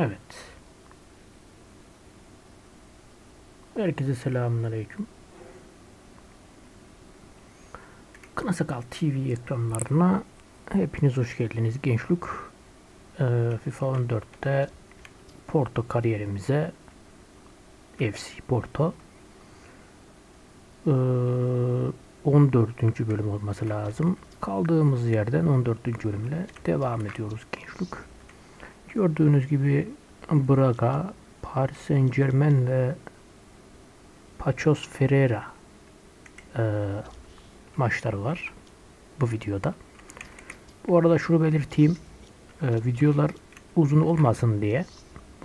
Evet. Herkese selamünaleyküm. Kına Sakal TV ekranlarına hepiniz hoş geldiniz gençlik. Ee, FIFA 14'te Porto kariyerimize FC Porto ee, 14. bölüm olması lazım. Kaldığımız yerden 14. bölümle devam ediyoruz gençlik. Gördüğünüz gibi Braga, Paris Saint Germain ve Pachos Ferreira e, maçları var bu videoda. Bu arada şunu belirteyim. E, videolar uzun olmasın diye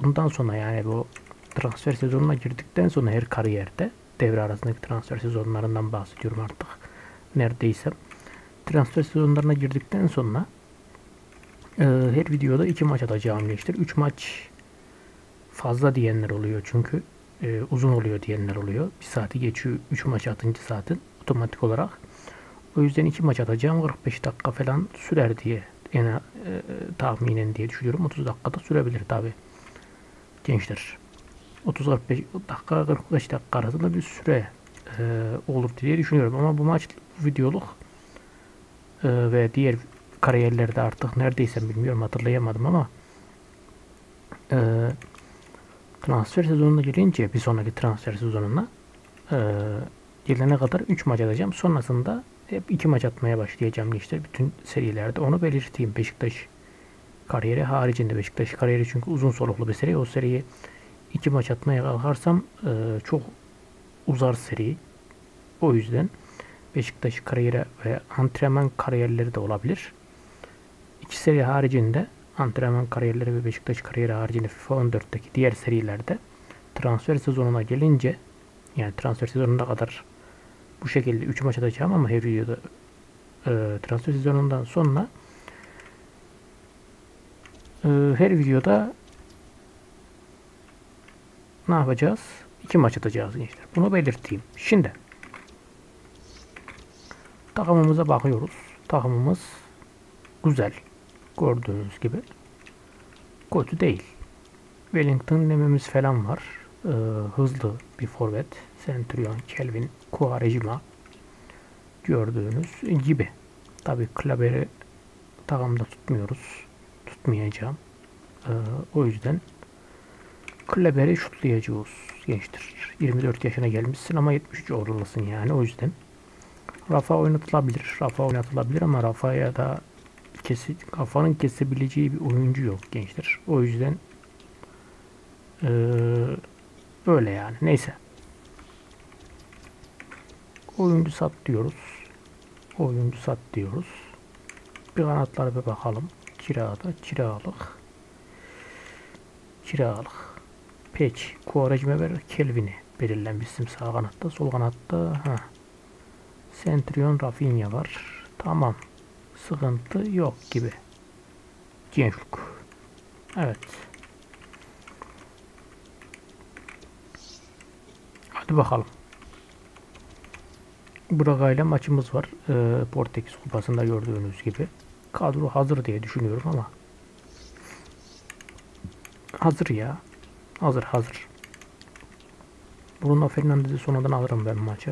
bundan sonra yani bu transfer sezonuna girdikten sonra her kariyerde devre arasındaki transfer sezonlarından bahsediyorum artık. Neredeyse transfer sezonlarına girdikten sonra e, her videoda iki maç atacağım gençler. Üç maç fazla diyenler oluyor çünkü e, uzun oluyor diyenler oluyor. Bir saati geçiyor. Üç maç atınca zaten otomatik olarak. O yüzden iki maç atacağım. 45 dakika falan sürer diye yani e, tahminen diye düşünüyorum. 30 dakikada sürebilir tabi gençler. 30-45 dakika 45 dakika arasında bir süre e, olur diye düşünüyorum. Ama bu maç videoluk e, ve diğer kariyerlerde artık neredeyse bilmiyorum hatırlayamadım ama e, transfer sezonuna gelince bir sonraki transfer sezonuna e, gelene kadar 3 maç atacağım. Sonrasında hep 2 maç atmaya başlayacağım gençler bütün serilerde. Onu belirteyim. Beşiktaş kariyeri haricinde Beşiktaş kariyeri çünkü uzun soluklu bir seri. O seriyi 2 maç atmaya kalkarsam e, çok uzar seri. O yüzden Beşiktaş kariyeri ve antrenman kariyerleri de olabilir. İki seri haricinde antrenman kariyerleri ve Beşiktaş kariyeri haricinde FIFA 14'teki diğer serilerde transfer sezonuna gelince yani transfer sezonuna kadar bu şekilde 3 maç atacağım ama her videoda e, transfer sezonundan sonra e, her videoda ne yapacağız? 2 maç atacağız gençler. Bunu belirteyim. Şimdi takımımıza bakıyoruz. Takımımız güzel. Gördüğünüz gibi. Kötü değil. Wellington dememiz falan var. Ee, hızlı bir forvet. Centurion, Kelvin, Quaresma gördüğünüz gibi. Tabi Klaber'i takımda tutmuyoruz. Tutmayacağım. Ee, o yüzden Kleber'i şutlayacağız gençtir. 24 yaşına gelmişsin ama 73 oralısın yani o yüzden. Rafa oynatılabilir. Rafa oynatılabilir ama Rafa'ya da kesi, kafanın kesebileceği bir oyuncu yok gençler. O yüzden ee, öyle yani. Neyse. Oyuncu sat diyoruz. Oyuncu sat diyoruz. Bir kanatlara bir bakalım. Kirada, kiralık. Kiralık. Peki. Kuvarajme ver. Kelvin'i belirlenmişsin sağ kanatta. Sol kanatta. Ha. Centurion Rafinha var. Tamam sıkıntı yok gibi. Gençlik. Evet. Hadi bakalım. Braga ile maçımız var. Ee, Portekiz kupasında gördüğünüz gibi. Kadro hazır diye düşünüyorum ama. Hazır ya. Hazır hazır. Bruno Fernandes'i sonradan alırım ben maça.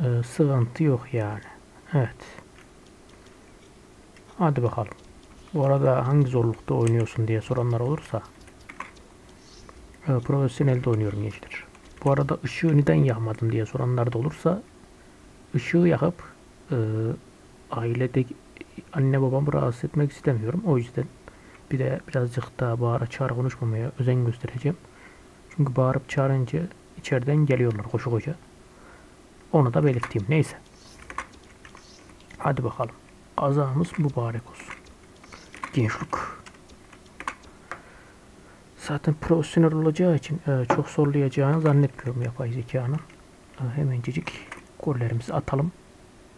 Ee, sıkıntı yok yani. Evet. Hadi bakalım. Bu arada hangi zorlukta oynuyorsun diye soranlar olursa e, profesyonelde oynuyorum gençler. Bu arada ışığı neden yakmadın diye soranlar da olursa ışığı yakıp e, ailedeki anne babamı rahatsız etmek istemiyorum. O yüzden bir de birazcık daha bağıra çağır konuşmamaya özen göstereceğim. Çünkü bağırıp çağırınca içeriden geliyorlar koşu koşa. Onu da belirteyim. Neyse. Hadi bakalım. Kazamız mübarek olsun. Gençlik. Zaten profesyonel olacağı için e, çok zorlayacağını zannetmiyorum yapay zekanın. E, hemencecik gollerimizi atalım.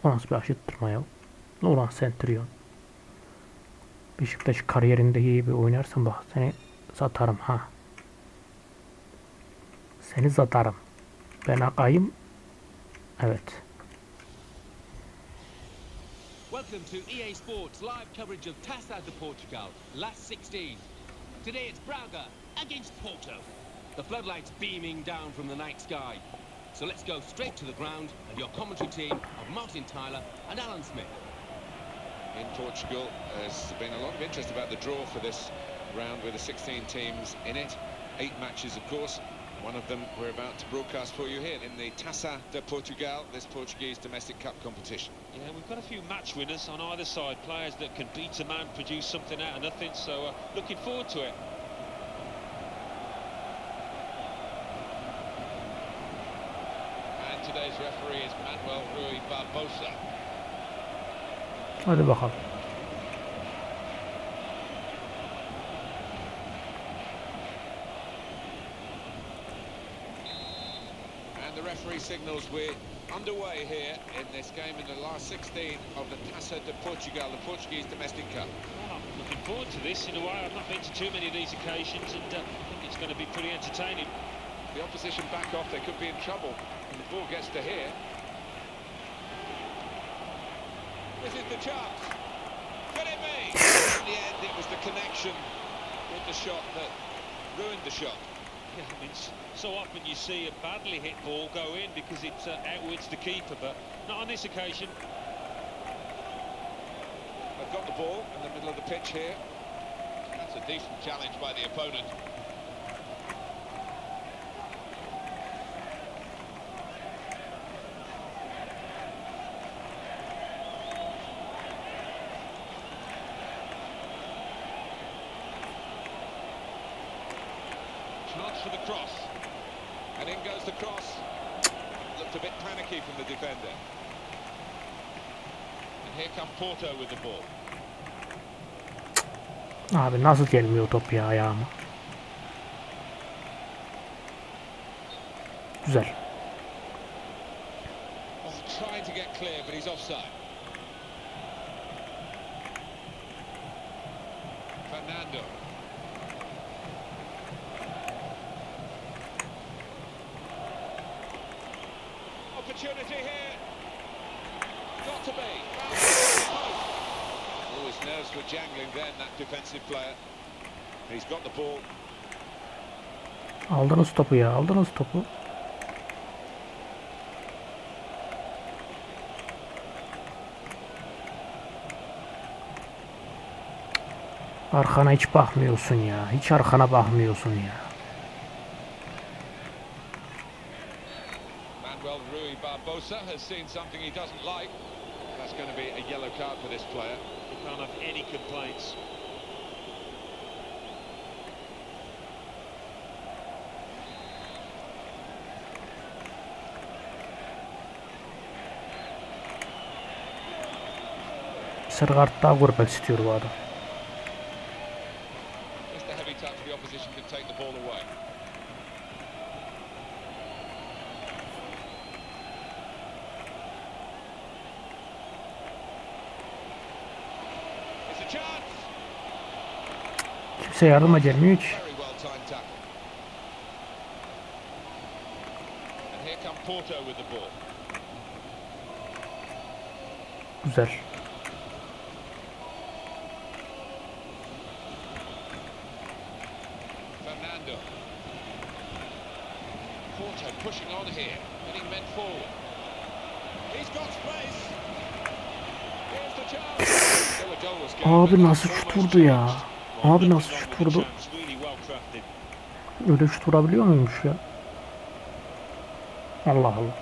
O nasıl bir aşıttırma ya. Ulan Centurion. Beşiktaş kariyerinde iyi bir oynarsan bak seni satarım ha. Seni satarım. Ben akayım. Evet. Welcome to EA Sports live coverage of Taça de Portugal, last 16. Today it's Braga against Porto. The floodlights beaming down from the night sky. So let's go straight to the ground and your commentary team of Martin Tyler and Alan Smith. in Portugal. There's been a lot of interest about the draw for this round with the 16 teams in it. Eight matches, of course. One of them we're about to broadcast for you here in the Taça de Portugal, this Portuguese domestic cup competition. Yeah, we've got a few match winners on either side, players that can beat a man, produce something out of nothing, so uh, looking forward to it. And today's referee is Manuel Rui Barbosa. Hadi bakalım. Referee signals we're underway here in this game in the last 16 of the Taça de Portugal, the Portuguese domestic cup. Well, I'm looking forward to this in a way. I've not been to too many of these occasions, and uh, I think it's going to be pretty entertaining. The opposition back off, they could be in trouble. And the ball gets to here. This is the chance. Could it be? In the end, it was the connection with the shot that ruined the shot. Yeah, I mean, s- so often you see a badly hit ball go in because it uh, outwits the keeper, but not on this occasion. They've got the ball in the middle of the pitch here. That's a decent challenge by the opponent. Chance for the cross. And in goes the cross. Looked a bit panicky from the defender. And here come Porto with the ball. Ah, Abi nasıl gelmiyor top ya ayağıma. Güzel. Oh, trying to get clear, but he's offside. Fernando. Opportunity here. Got to be. Oh, his nerves were jangling then, that defensive player. He's got the ball. Aldınız topu ya aldınız topu. Arkana hiç bakmıyorsun ya. Hiç arkana bakmıyorsun ya. Rui has seen something he doesn't like. That's going to be a yellow card for this player. You can't have any complaints. Sarı kart daha görmek istiyor bu adam. Kimse yardıma gelmiyor ki. Güzel. Pushing on here, getting men forward. He's got space. Here's the chance. Abi nasıl şut vurdu ya. Abi nasıl şut vurdu. Öyle şut vurabiliyor muymuş ya? Allah Allah.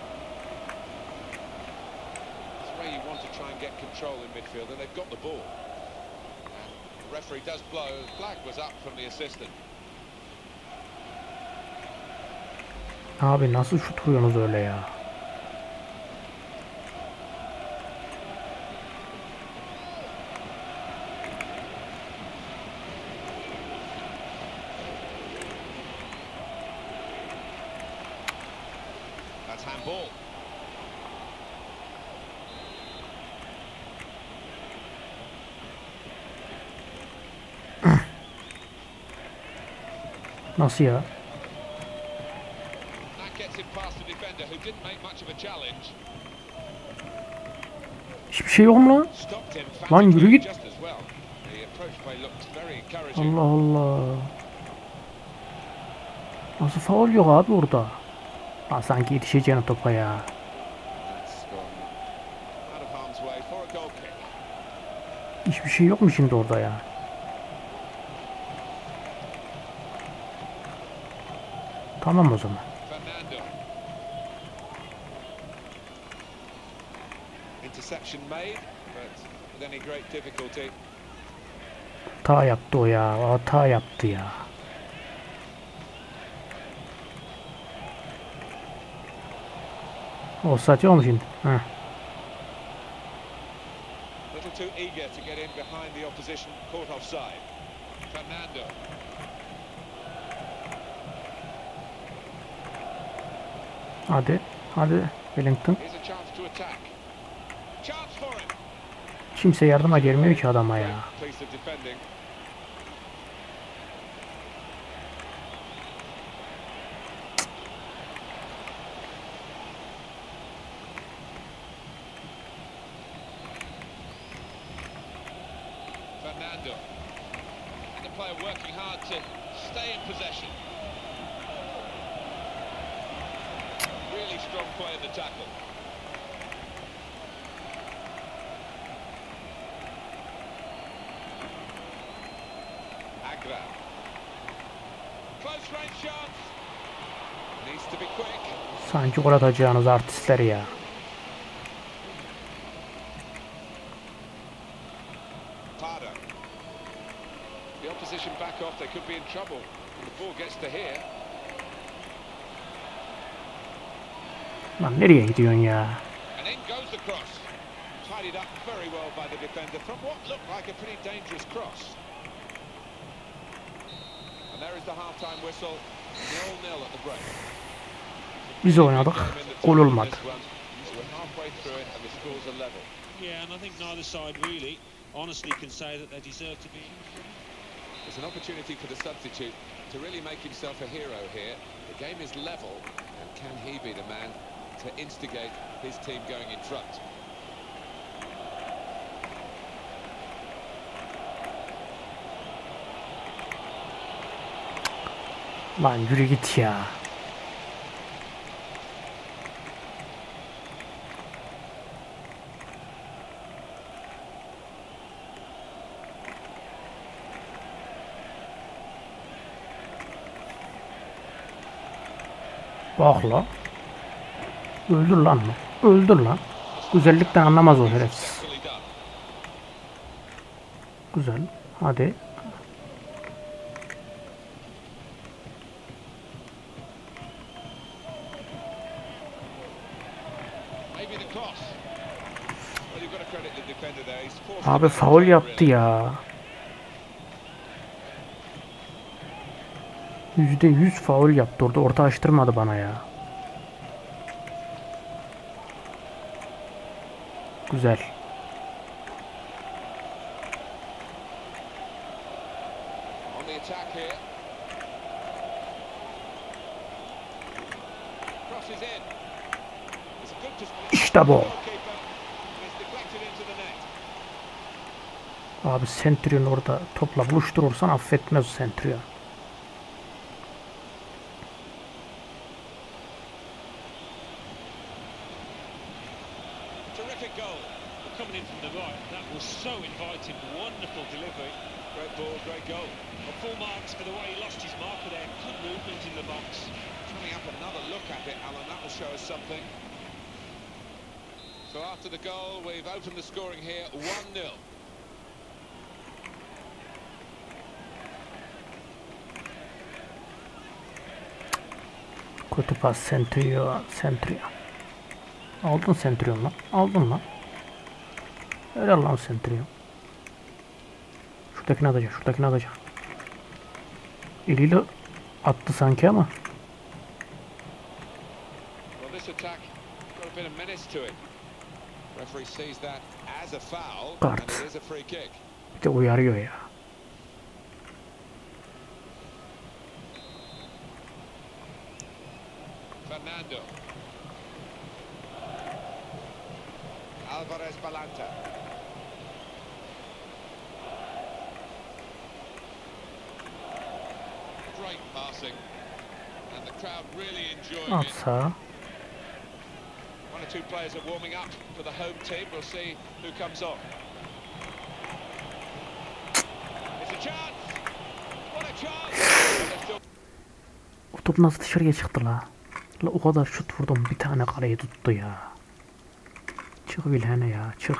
Abi nasıl şut vuruyorsunuz öyle ya? That's handball. Nasıl ya? That gets him past the defender, who didn't make much of a challenge. Hiçbir şey yok mu lan? Lan yürü git. Allah Allah. Nasıl faul yok abi orada? Lan sanki yetişeceğin topa ya. Hiçbir şey yok mu şimdi orada ya? Tamam o zaman. Hata yaptı o ya. O hata yaptı ya. Offside yok mu şimdi? Heh. Little too eager to get in behind the opposition, caught offside. Fernando. Hadi. Hadi. Wellington. Kimse yardıma gelmiyor ki adama ya. Sanki gol atacağınız artistler ya. The opposition back off, they could be in trouble. The ball gets to here. Lan nereye gidiyorsun ya? And in goes the cross. Tidied up very well by the defender from what looked like a pretty dangerous cross. And there is the half-time whistle. Nil-nil at the break. Biz oynadık. Game in the Gol team in olmadı. this one. So we're halfway through it and the scores are level. Yeah, and I think neither side really honestly can say that they deserve to be. It's an opportunity for the substitute to really make himself a hero here. The game is level, and can he be the man to instigate his team going in front? Lan yürü git ya. Bak la. Öldür lan. Öldür lan. Güzellikten anlamaz o done. Güzel. Hadi. Maybe the cross. Well, %100 faul yaptı orada. Orta açtırmadı bana ya. Güzel. İşte bu. Abi Centurion orada topla buluşturursan affetmez Centurion. Alan. That will show us something. So after the goal, we've opened the scoring here 1-0. Kötü pas Centurion. Centurion. Aldın Centurion lan. Aldın lan. Helal lan Centurion. Şuradakini atacak. Şuradakini atacak. Eliyle attı sanki ama. Attack got a bit of menace to it. Referee sees that as a foul, Kart. and it is a free kick. Bir de uyarıyor ya. Fernando. Alvarez Balanta. Great passing. And the crowd really enjoying At it. Or two players are warming up for the home team. We'll see who comes on. It's a chance. What a chance. Top nasıl dışarıya çıktı la? O kadar şut vurdum bir tane kaleyi tuttu ya. Çık Vilhane ya çık.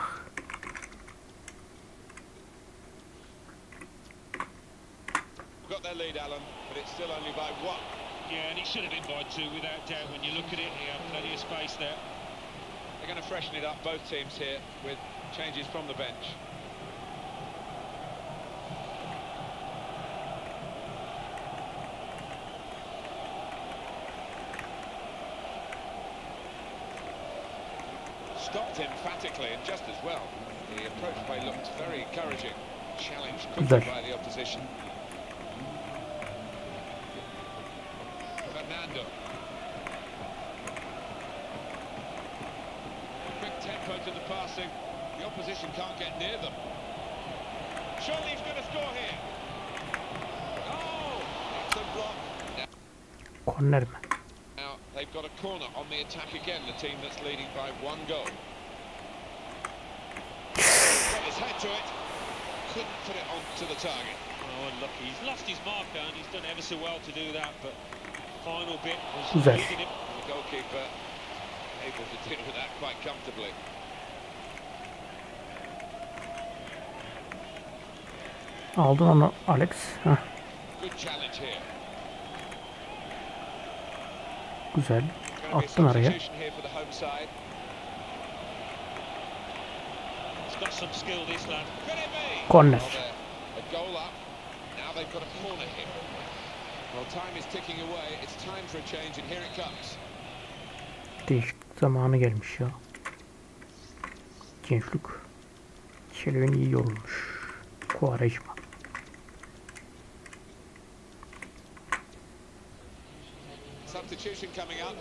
got their lead, Alan, but it's still only by one. Yeah, and it should have been by two without doubt. When you look at it, he had plenty of space there. They're going to freshen it up, both teams here, with changes from the bench. Stopped emphatically and just as well. The approach play looked very encouraging. Challenged quickly by the opposition. Now they've got a corner on the attack again. The team that's leading by one goal. Got his head to it. Couldn't put it onto the target. Oh, unlucky. He's lost his marker and he's done ever so well to do that, but final bit was Güzel. leading him. The goalkeeper able to deal with that quite comfortably. Aldın onu Alex. Heh, Good challenge here. güzel. Going to be a Attın araya. substitution here for the home side. He's got some skill, this lad. Could it be? Corner. Değişik zamanı gelmiş ya. Gençlik. Şelvin iyi yorulmuş. Kuarejma. Substitution coming up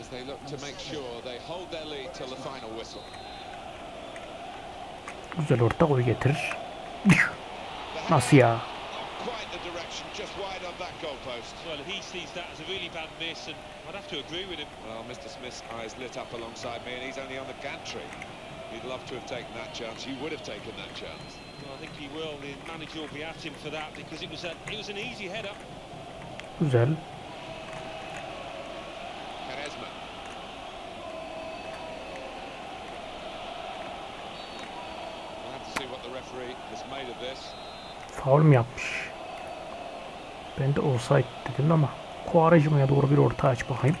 as they look to make sure they hold their lead till the final whistle. Güzel orta gol getirir. Nasıl ya? Quite the direction, just wide of that goalpost. Well, he sees that as a really bad miss, and I'd have to agree with him. Well, Mr. Smith's eyes lit up alongside me, and he's only on the gantry. He'd love to have taken that chance. He would have taken that chance. Well, I think he will. The manager will be at him for that because it was a, it was an easy header. Güzel. Faul mü yapmış? Ben de offside dedim ama Kuarejma'ya doğru bir orta aç bakayım.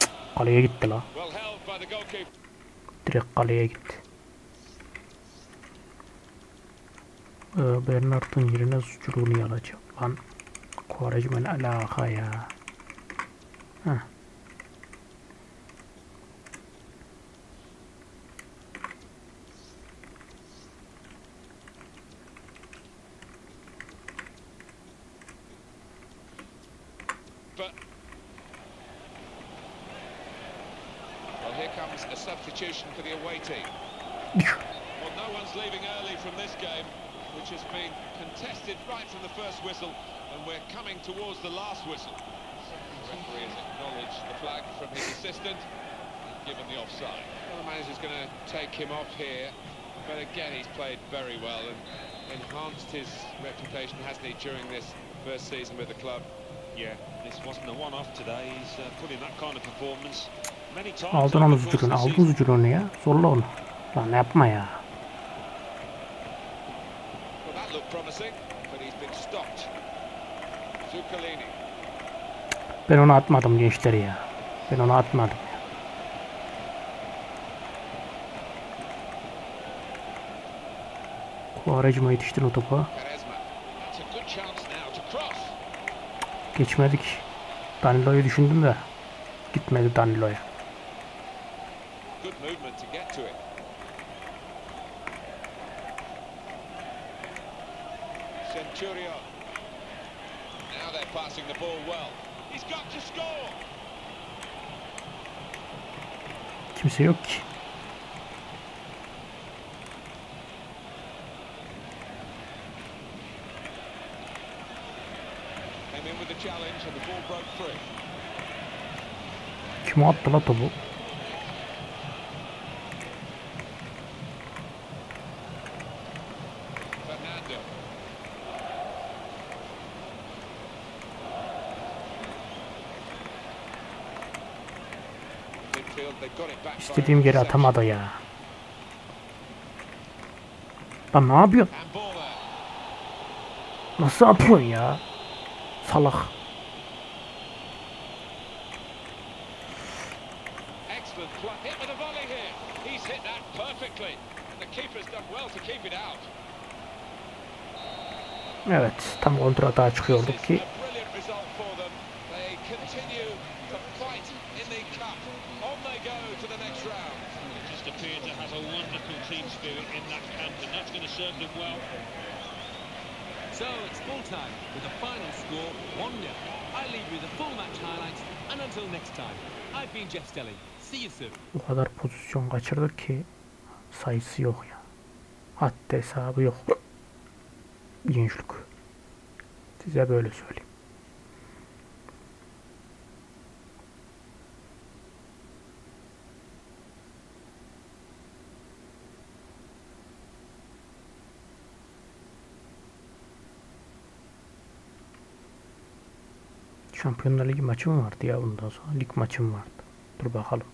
Cık, Kaleye gitti la. Direkt kaleye gitti. Ee, Bernard'ın yerine suçluluğunu yalacak. Lan Kuarejma ne alaka ya? Heh. For team. Well, no one's leaving early from this game, which has been contested right from the first whistle, and we're coming towards the last whistle. The referee has acknowledged the flag from his assistant and given the offside. Well, the manager's going to take him off here, but again, he's played very well and enhanced his reputation, hasn't he, during this first season with the club. Yeah, this wasn't a one-off today. He's uh, put in that kind of performance many times. Aldın onu the Aldın suçluluğunu ya. Zorla onu. Lan yapma ya. Well, that looked promising, but he's been stopped. Zuccalini. Ben onu atmadım gençleri ya. Ben onu atmadım. Kuarejma yetiştir o topa. Geçmedik. Danilo'yu düşündüm de. Gitmedi Danilo'ya. movement to get to it. Centurion. Now they're passing the ball well. He's got to score. Kimse yok ki. Kim attı la topu? İstediğim yere atamadı ya. Lan ne yapıyorsun? Nasıl yapıyorsun ya? Salak. Excellent play. Hit with a volley here. He's hit that perfectly. And the keeper's done well to keep it out. Evet tam kontratağa çıkıyorduk This is ki a brilliant result for them. They continue to fight in the cup. On they go to the next round. They just appear to have a wonderful team spirit in that camp, and that's going to serve them well. So it's full time with a final score 1 0. I leave you the full match highlights, and until next time, I've been Jeff Stelling. See you soon. o kadar pozisyon kaçırdık ki sayısı yok ya. Hatta hesabı yok. Gençlik. Size böyle söyleyeyim. Şampiyonlar Ligi maçı mı vardı ya bundan sonra? Lig maçı mı vardı? Dur bakalım.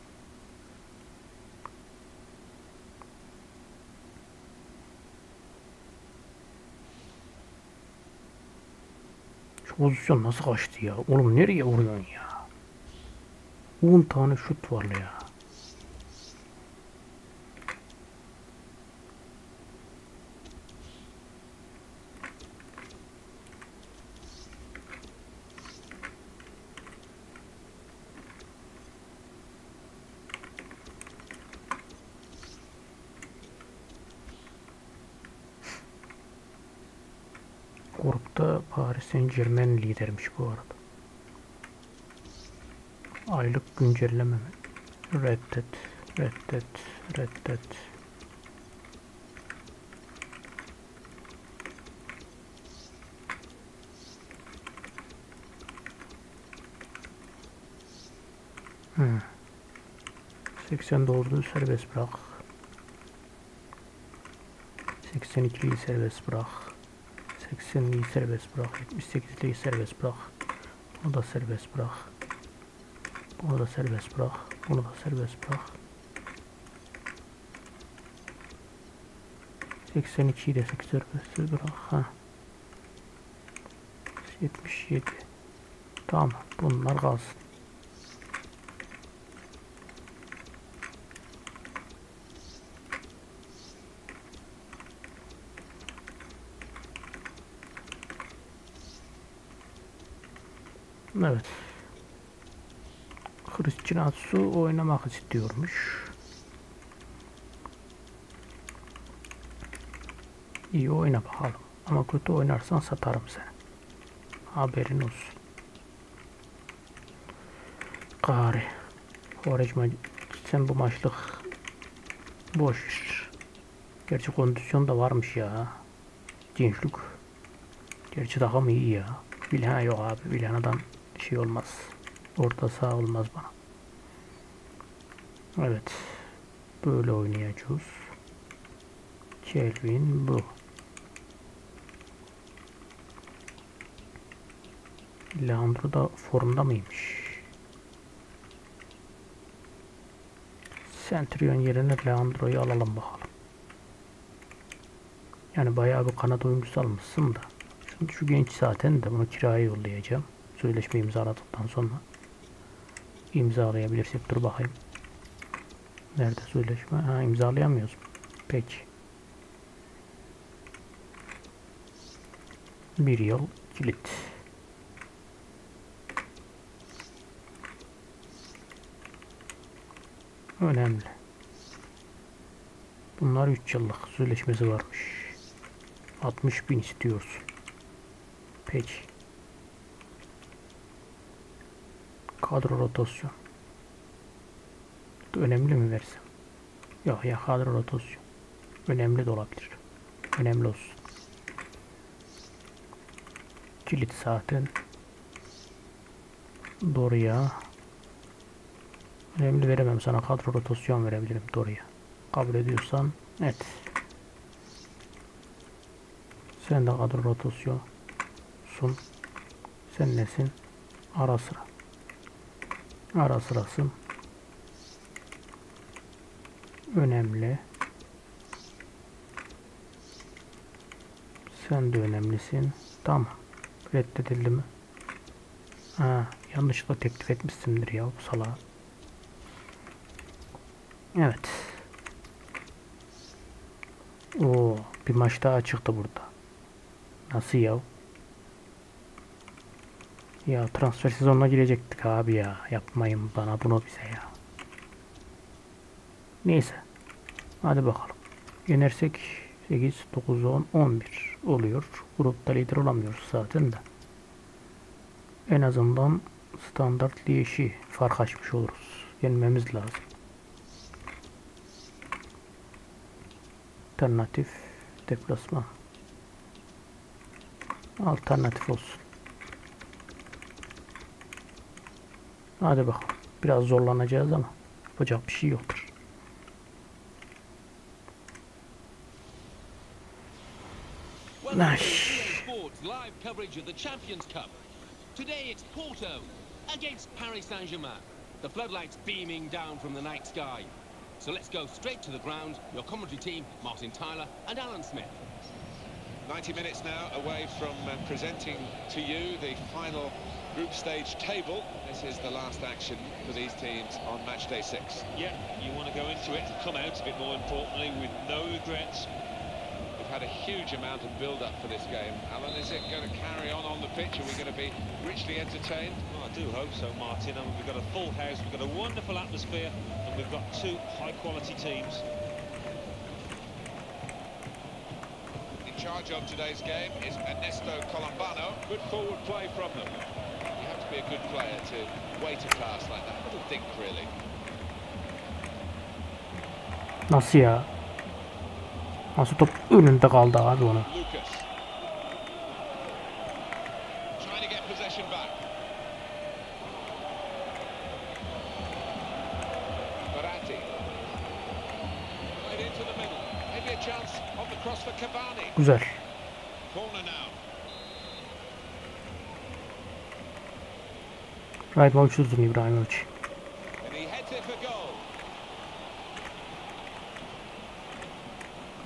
Pozisyon nasıl kaçtı ya? Oğlum nereye vuruyorsun ya? 10 tane şut var ya. Grupta Paris Saint Germain lidermiş bu arada. Aylık güncelleme mi? Reddet, reddet, reddet. Hmm. 89'u serbest bırak. 82'yi serbest bırak. 80'liyi serbest bırak. 78'liyi serbest bırak. Bunu da serbest bırak. Bunu da serbest bırak. Bunu da serbest bırak. 82'yi de serbest bırak. Ha. 77. Tamam. Bunlar kalsın. Evet. Christian Atsu oynamak istiyormuş. İyi oyna bakalım. Ama kötü oynarsan satarım seni. Haberin olsun. Gari. Quaresma sen bu maçlık boş. Gerçi kondisyon da varmış ya. Gençlik. Gerçi takım iyi ya. Bilhan yok abi. Bilhan'dan şey olmaz. Orta saha olmaz bana. Evet. Böyle oynayacağız. Kelvin bu. Leandro da formda mıymış? Centurion yerine Leandro'yu alalım bakalım. Yani bayağı bir kanat oyuncusu almışsın da. Şimdi şu genç zaten de bunu kiraya yollayacağım. Sözleşme imzaladıktan sonra. İmzalayabilirsek dur bakayım. Nerede sözleşme? Ha imzalayamıyoruz. Peki. Bir yıl kilit. Önemli. Bunlar 3 yıllık sözleşmesi varmış. 60 bin istiyorsun. Peki. Kadro rotasyon. Önemli mi versem? Yok ya kadro rotasyon. Önemli de olabilir. Önemli olsun. Kilit zaten. Doria. Önemli veremem sana kadro rotasyon verebilirim Doria. Kabul ediyorsan et. Sen de kadro rotasyon sun. Sen nesin? Ara sıra. Ara sırasın. Önemli. Sen de önemlisin. Tamam. Reddedildi mi? Ha, yanlışlıkla teklif etmişsindir ya bu salağa. Evet. Oo, bir maç daha çıktı burada. Nasıl ya? Ya transfer sezonuna girecektik abi ya. Yapmayın bana bunu bize ya. Neyse. Hadi bakalım. Yenersek 8, 9, 10, 11 oluyor. Grupta lider olamıyoruz zaten de. En azından standart Liège'i fark açmış oluruz. Yenmemiz lazım. Alternatif deplasman. Alternatif olsun. Hadi bakalım. Biraz zorlanacağız ama yapacak bir şey yoktur. Well, Nice. Live coverage of the Champions Cup. Today it's Porto against Paris Saint-Germain. The floodlights beaming down from the night sky. So let's go straight to the ground. Your commentary team, Martin Tyler and Alan Smith. 90 minutes now away from uh, presenting to you the final group stage table. This is the last action for these teams on match day six. Yeah, you want to go into it come out a bit more importantly with no regrets. We've had a huge amount of build-up for this game. Alan, is it going to carry on on the pitch? Are we going to be richly entertained? Well, I do hope so, Martin. I mean, we've got a full house, we've got a wonderful atmosphere, and we've got two high-quality teams. In charge of today's game is Ernesto Colombano. Good forward play from them. Be a good player to wait a pass like that. Little think, really. Nasıl ya? Nasıl top önünde kaldı abi onu? Lucas. Trying to get possession back. Baratti. Right into the middle. Maybe a chance on the cross for Cavani. Güzel. Corner now. İbrahimovic. Heads it for goal.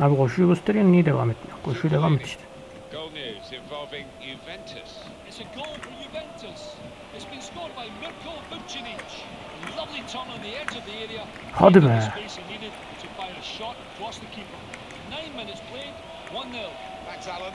Abi koşuyu gösteriyor niye devam etmiyor? Koşuyu devam et işte. Goal news involving Juventus. It's a goal for Juventus. It's been scored by Mirko Vucinic. Lovely turn on the edge of the area. Hadi He got be. the space he needed to fire a shot across the keeper. Nine minutes played, 1-0. Thanks, Alan.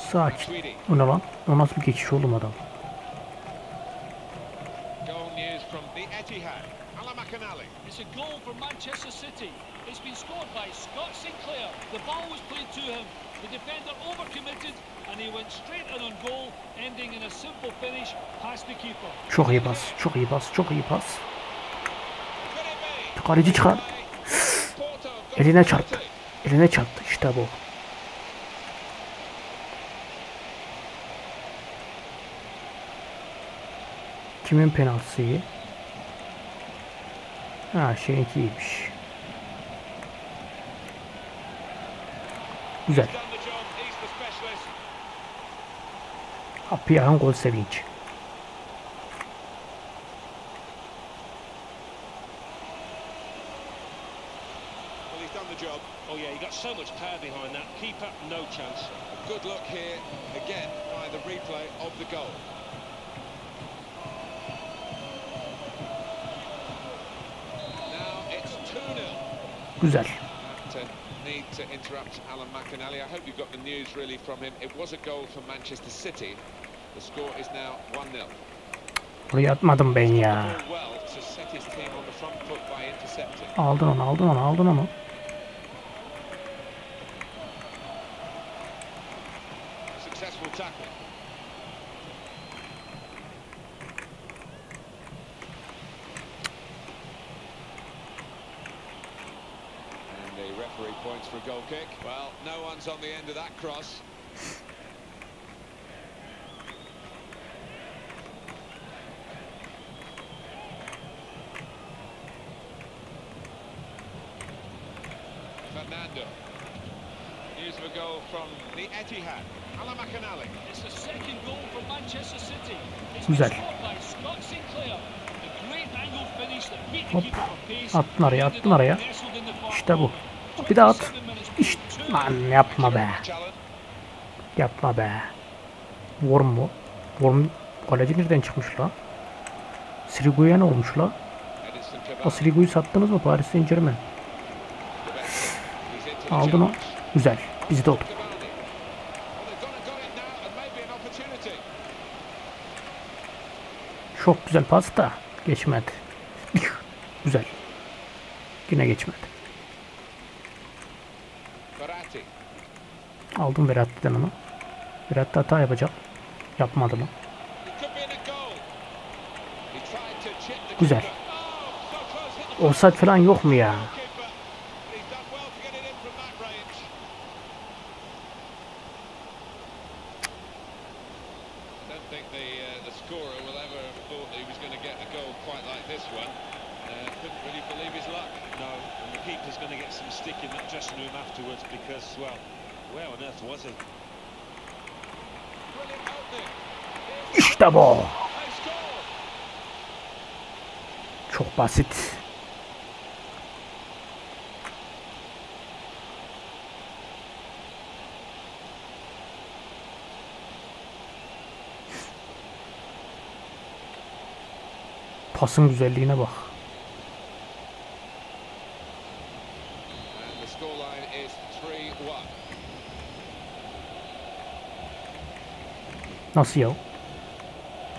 on goal, ending in a simple finish past the keeper. Çok iyi pas. Çok iyi pas. Çok iyi pas. Kaleci çıkar. Eline çarptı. Eline çarptı. İşte bu. Kimin penaltısı iyi? Ha şeyinki iyiymiş. Güzel. Apiyah'ın gol sevinci. done the job. Oh yeah, he got so much power behind that. Keeper, no chance. A good look here again by the replay of the goal. Now it's 2-0. Güzel. to need to interrupt Alan McInally. I hope you got the news really from him. It was a goal for Manchester City. The score is now 1-0. Buraya atmadım ben ya. Aldın onu aldın onu aldın onu. Successful tackle. And the referee points for a goal kick. Well, no one's on the end of that cross. Fernando. News of a goal from the Etihad. Alan McInally. It's the second goal for Manchester City. It's Güzel. been scored by Scott Sinclair. A great angle finish that beat the Hop. keeper for pace. Attın araya, attın araya. İşte bu. Bir daha at. 27 minutes İşte lan yapma be. Yapma be. Worm mu? Worm kaleci nereden çıkmış la? Siriguya ne olmuş la? O. Sirigu'yu sattınız mı Paris Saint Germain? Aldın o. Güzel. Bizde oldu. Cavani. Well, they've gone and got it now and maybe an opportunity. Çok güzel pas da geçmedi. güzel. Yine geçmedi. Aldım Verratti'den onu. Verratti hata yapacak. Yapmadı mı? Güzel. Oh, Offside falan yok mu ya? goalkeeper. But he's done well to get it in from that range. I don't think the uh, the scorer will ever have thought that he was going to get a goal quite like this one. Uh, couldn't really believe his luck. No, and the keeper's going to get some stick in that dressing room afterwards because, well, where on earth was he? Brilliant opening. İşte bu. They scored. Çok basit. Pasın güzelliğine bak. And the scoreline is 3-1. Nasıl ya?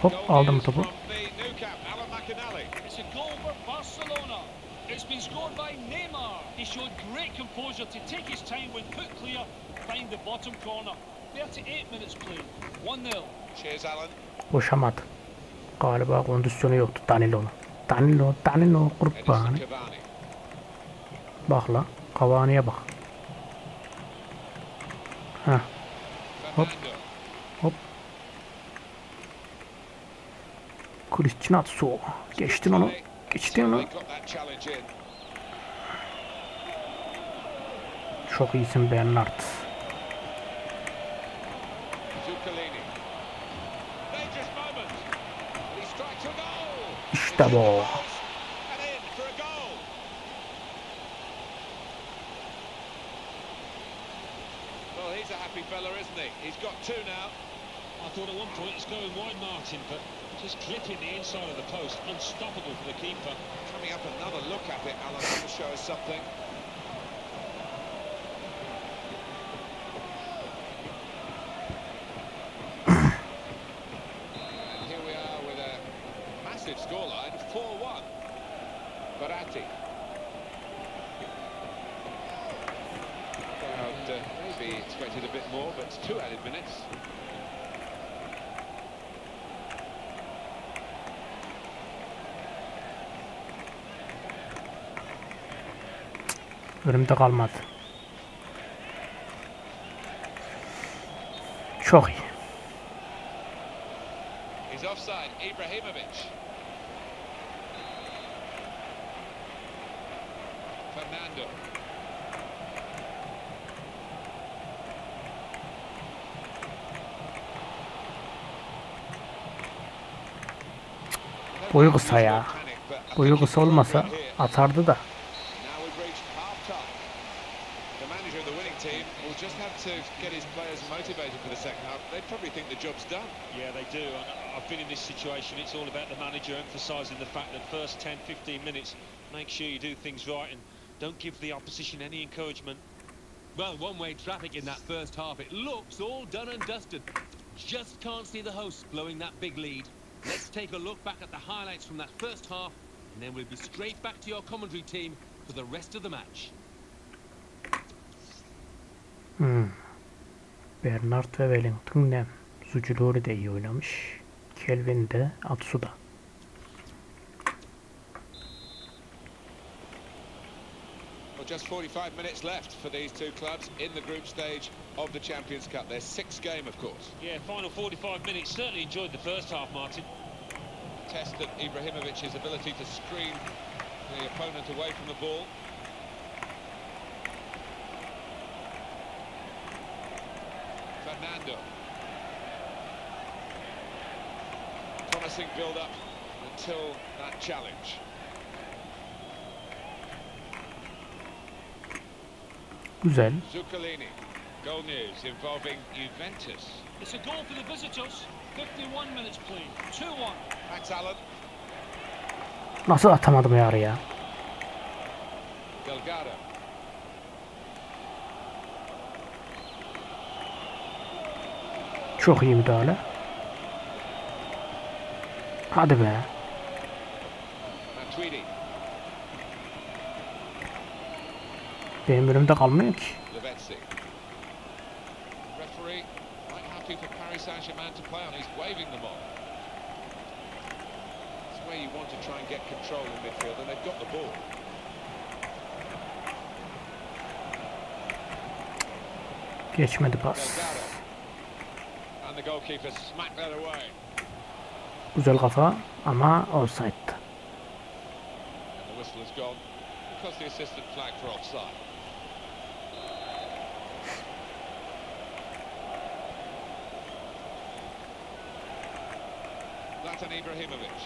Hop aldım topu. From the new cap, Alan McInally. It's a goal for Barcelona. It's been scored by Neymar. He showed great composure to take his time when put clear, find the bottom corner. 38 minutes played. 1-0. Cheers, Alan. Boşamadı. Galiba kondisyonu yoktu Danilo'nun. Danilo, Danilo kurbanı. Bak la. Kavaniye bak. Heh. Hop. Hop. Cristiano. Geçtin onu. Geçtin onu. He's got two now. I thought at one point it's going wide, Martin, but just clipping the inside of the post, unstoppable for the keeper. Coming up another look at it, Alan, to show us something. More, but it's two added minutes. Önümde kalmadı. Çok iyi. He's offside, Ibrahimovic. Boyu kısa ya. Boyu kısa olmasa atardı da. Time. want to get his players motivated for the second half. They probably think the job's done. Yeah, they do. And uh, I've been in this situation. It's all about the manager emphasising the fact that first 10, 15 minutes, make sure you do things right and uh, don't give the opposition any encouragement. Well, one-way traffic in that first half. It looks all done and dusted. Just can't see the hosts blowing that big lead. Let's take a look back at the highlights from that first half, and then we'll be straight back to your commentary team for the rest of the match. Hmm. Bernard ve Wellington Nem. Zuculori de iyi oynamış. Kelvin de Atsu da. Just 45 minutes left for these two clubs in the group stage of the Champions Cup. Their sixth game, of course. Yeah, final 45 minutes. Certainly enjoyed the first half, Martin. Test at Ibrahimovic's ability to screen the opponent away from the ball. Fernando. Promising build-up until that challenge. Güzel. Goal news involving Juventus. It's a goal for the visitors. 51 minutes played. 2-1. Max Allen. Nasıl atamadım ya araya? Delgado. Çok iyi müdahale. Hadi be. Matuidi. Benim önümde kalmıyor ki. Lavezzi. Referee quite happy for Paris Saint-Germain to play on. He's waving them on. It's where you want to try and get control in midfield, and they've got the ball. Geçmedi pas. Güzel kafa ama offside. And the whistle has gone because the assistant flagged for offside. Zlatan Ibrahimovic.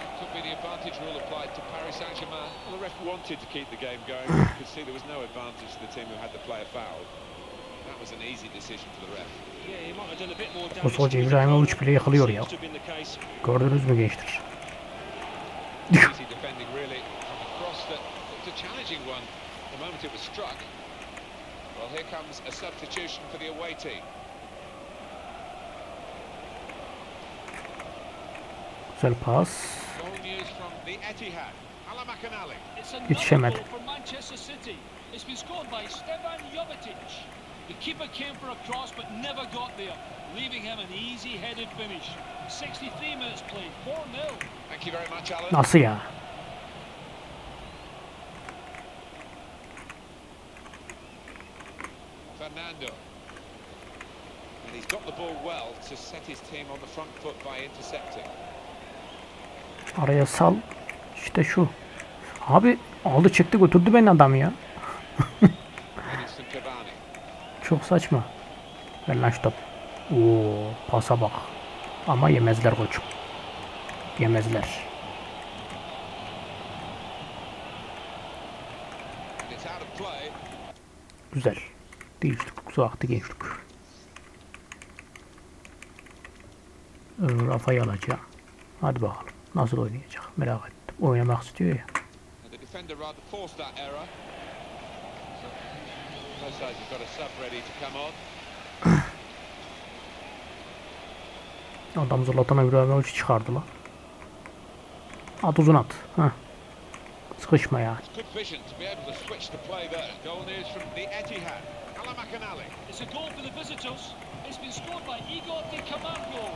That could be the advantage rule applied to Paris Saint-Germain. Well, the ref wanted to keep the game going. You could see there was no advantage to the team who had the player fouled. That was an easy decision for the ref. Yeah, he might have done a bit more damage. Koskoca İbrahimovic bile yakılıyor ya. Seems to have been the case. Gördünüz mü gençler? Really from a cross that was a challenging one the moment it was struck. Well, here comes a substitution for the away team. Güzel pas. Goal news from the Etihad. Alamakanali. It's another Yetişemedi. goal for Manchester City. It's been scored by Stevan Jovetic. The keeper came for a cross but never got there, leaving him an easy-headed finish. 63 minutes played, 4-0. Thank you very much, Alan. Nasıl ya? Fernando. And he's got the ball well to set his team on the front foot by intercepting. Araya sal. İşte şu. Abi aldı çekti götürdü beni adam ya. Çok saçma. Ver lan şu top. Oo, pasa bak. Ama yemezler koçum. Yemezler. Güzel. Değiştik. Su aktı gençlik. Ee, Rafa'yı alacağım. Hadi bakalım. Nasıl oynayacak? Merak ettim. Oynamak istiyor ya. Adam Zlatan İbrahimovic çıkardı lan. At uzun at. Heh. Sıkışma ya. It's a goal for the visitors. It's been scored by Igor Di Camargo.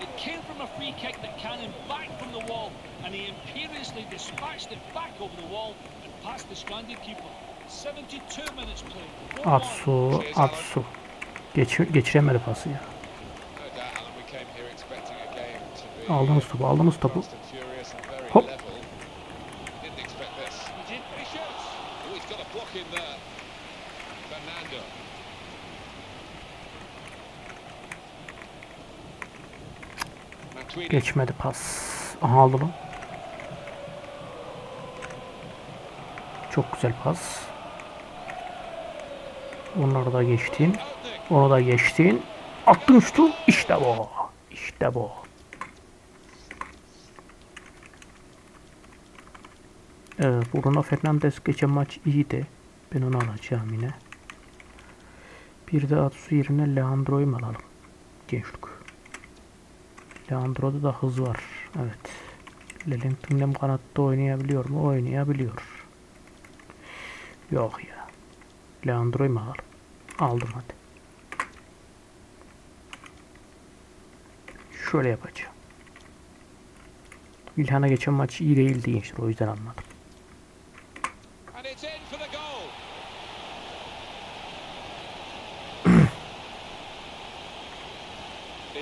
It came from a free kick that cannoned back from the wall, and he imperiously dispatched it back over the wall and past the stranded keeper. 72 minutes played. 4-1. Atsu, Atsu. Geç, geçiremedi pası ya. Aldınız topu, aldınız topu. fast and furious and very Hop. level. Didn't expect this. He did. He shoots. Oh, he's got a block in there. Fernando. Matuidi. Geçmedi pas. Aha aldı lan. Çok güzel pas. Onları da geçtin. Onu da geçtin. Attın şutu. İşte bu. İşte bu. Evet, Bruno Fernandes geçen maç iyiydi. Ben onu alacağım yine. Bir de Atsu yerine Leandro'yu alalım? Gençlik. Leandro'da da hız var. Evet. Lellington kanatta oynayabiliyor mu? Oynayabiliyor. Yok ya. Leandro'yu mu alalım? Aldım hadi. Şöyle yapacağım. İlhan'a geçen maç iyi değildi gençler. O yüzden almadım.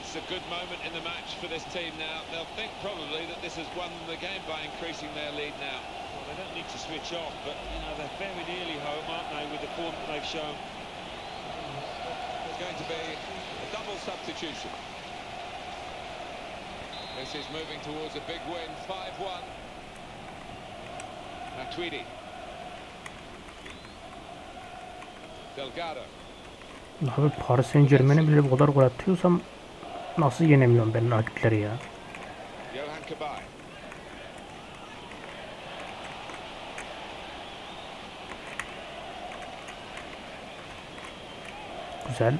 It's a good moment in the match for this team now. They'll think probably that this has won the game by increasing their lead now. Well, they don't need to switch off, but, you know, they're very nearly home, aren't they, with the form that they've shown. It's going to be a double substitution. This is moving towards a big win, 5-1. Matuidi. Delgado. Abi Paris Saint Germain'e bile bu kadar gol atıyorsam nasıl yenemiyorum ben rakipleri ya? Güzel.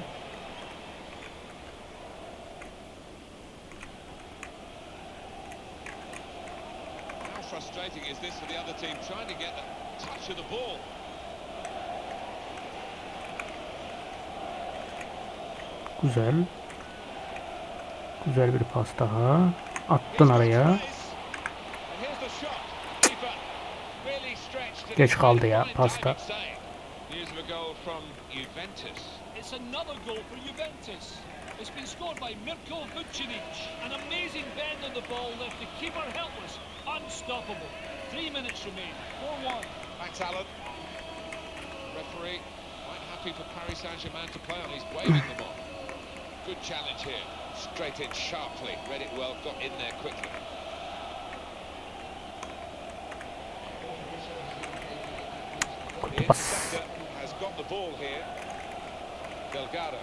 Frustrating is this for the other team trying to get a touch of the ball? Güzel. Güzel bir pas daha. Attın araya. Geç kaldı ya pasta. diving save. News of a goal from Juventus. It's another goal for Juventus. It's been scored by Mirko Vucinic. An amazing bend on the ball left the keeper helpless, unstoppable. Three minutes remain. 4-1. Thanks, Alan. Referee quite happy for Paris Saint-Germain to play on. He's waving them on. Good challenge here. Straight in sharply. Read it well, got in there quickly. The Pas. interceptor has got the ball here. Delgado.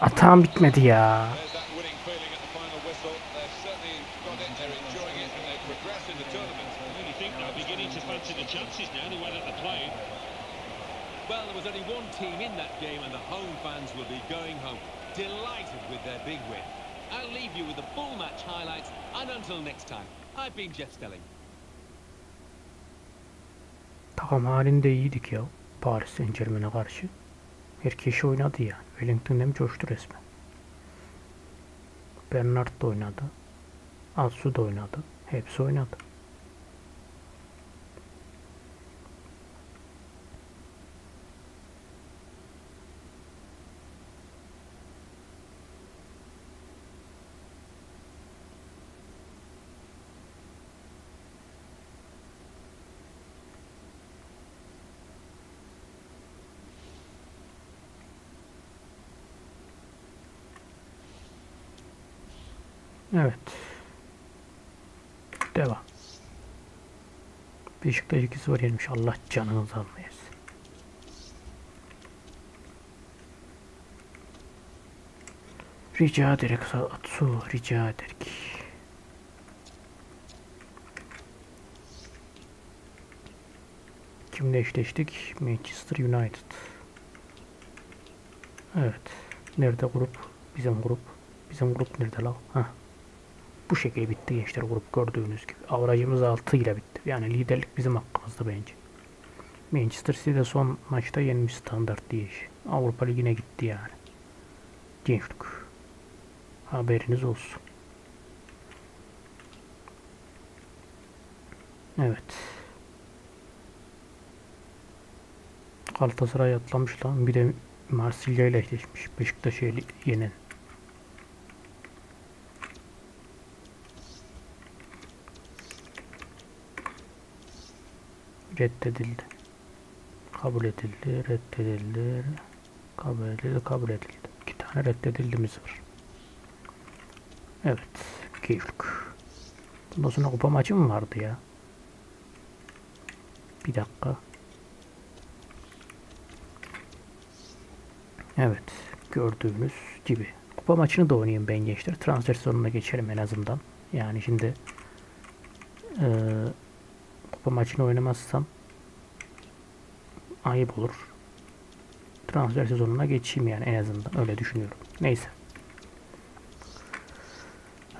Atağım bitmedi ya. There's winning feeling at the final whistle. They've certainly got it, they're enjoying it, and they've progressed in the tournament. I really think they're beginning to fancy the chances now, the way that they're playing. Well, there was only one team in that game, and the home fans will be going home delighted with their big win. I'll leave you with the full match highlights, and until next time, I've been Jeff Stelling. Takım halinde iyiydik ya. Paris Saint Germain'e karşı. Herkes oynadı yani. Wellington hem coştu resmen. Bernard da oynadı. Atsu da oynadı. Hepsi oynadı. Evet. Devam. Beşiktaş 2-0 yenmiş. Allah canınızı almayasın. Rica ederek Atsu rica ederek. Kimle eşleştik? Manchester United. Evet. Nerede grup? Bizim grup. Bizim grup nerede la? Hah. Bu şekilde bitti gençler grup gördüğünüz gibi. Avracımız 6 ile bitti. Yani liderlik bizim hakkımızda bence. Manchester City de son maçta yenmiş standart diye. Avrupa Ligi'ne gitti yani. Gençlik. Haberiniz olsun. Evet. Galatasaray atlamış lan. Bir de Marsilya ile eşleşmiş. Beşiktaş'ı yenen. Reddedildi. Kabul edildi, reddedildi, kabul edildi, kabul edildi. İki tane reddedildimiz var. Evet, keyiflik. Bundan sonra kupa maçı mı vardı ya? Bir dakika. Evet. Gördüğünüz gibi. Kupa maçını da oynayayım ben gençler. Transfer sonuna geçerim en azından. Yani şimdi eee, kupa maçını oynamazsam ayıp olur. Transfer sezonuna geçeyim yani en azından öyle düşünüyorum. Neyse.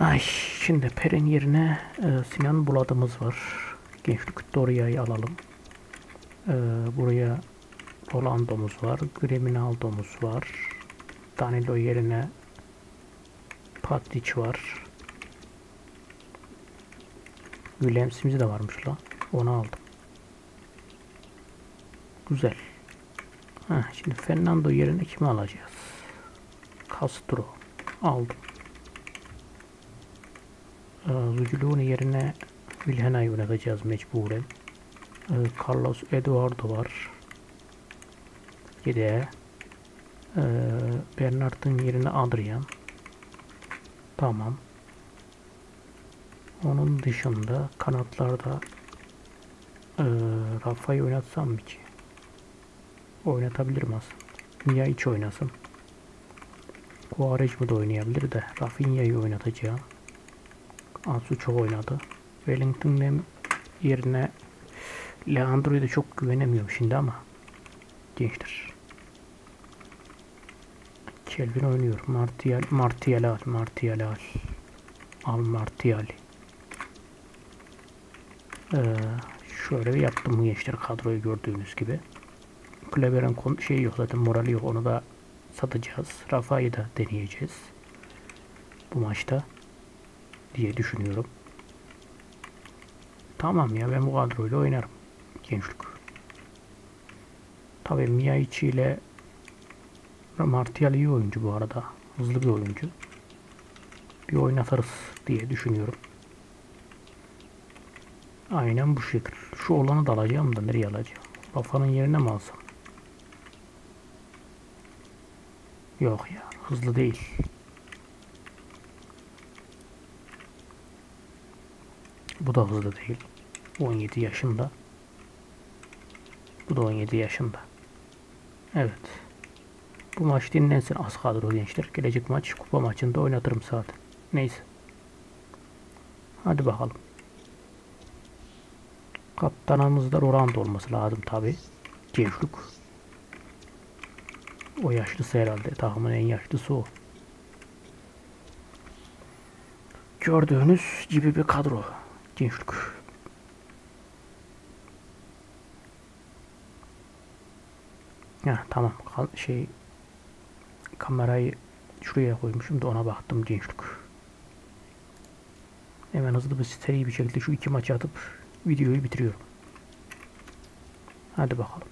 Ay şimdi Per'in yerine e, Sinan Buladımız var. Gençlik Doria'yı alalım. E, buraya Rolando'muz var. Griminaldo'muz var. Danilo yerine Patric var. Williams'imiz de varmış la. Onu aldım. Güzel. Ha, şimdi Fernando yerine kimi alacağız? Castro. Aldım. Zujuluni yerine Wilhena'yı oynatacağız mecburen. Ee, Carlos Eduardo var. Yedeğe. Ee, Bernard'ın yerine Adrian. Tamam. Onun dışında kanatlarda ee, Rafa'yı oynatsam mı ki? Oynatabilirim aslında. Ya hiç oynasın. Quaresma da oynayabilir de Rafinha'yı oynatacağım. Ansu çok oynadı. Wellington'ın yerine Leandro'ya da çok güvenemiyorum şimdi ama gençler. Kelvin oynuyor. Martial, Martial al, Martial al. Al Martial. Ee, şöyle yaptım gençler kadroyu gördüğünüz gibi. Kleber'in şeyi yok zaten morali yok onu da satacağız. Rafa'yı da deneyeceğiz. Bu maçta diye düşünüyorum. Tamam ya ben bu kadroyla oynarım. Gençlik. Tabii Miyaichi ile Martial iyi oyuncu bu arada. Hızlı bir oyuncu. Bir oynatırız diye düşünüyorum. Aynen bu şekil. Şu olanı da alacağım da nereye alacağım? Rafa'nın yerine mi alsam? Yok ya hızlı değil. Bu da hızlı değil. 17 yaşında. Bu da 17 yaşında. Evet. Bu maç dinlensin az kadro gençler. Gelecek maç kupa maçında oynatırım zaten. Neyse. Hadi bakalım. Kaptanımızda Rolando olması lazım tabi. Gençlik. O yaşlısı herhalde. Takımın en yaşlısı o. Gördüğünüz gibi bir kadro. Gençlik. Ya tamam şey kamerayı şuraya koymuşum da ona baktım gençlik. Hemen hızlı bir seri bir şekilde şu iki maçı atıp videoyu bitiriyorum. Hadi bakalım.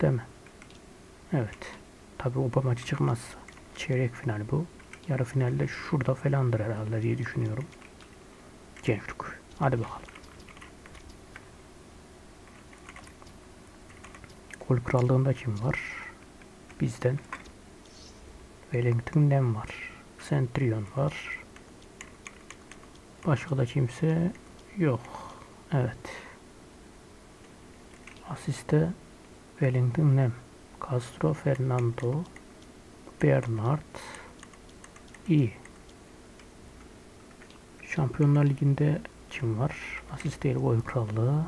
Değil mi? Evet. Tabi o maçı çıkmazsa. Çeyrek final bu. Yarı finalde şurada falandır herhalde diye düşünüyorum. Gençlik. Hadi bakalım. Gol krallığında kim var? Bizden. Wellington Nem var. Centurion var. Başka da kimse yok. Evet. Asiste Wellington Nem. Castro Fernando. Bernard. İyi. Şampiyonlar Ligi'nde kim var? Asist değil gol krallığı.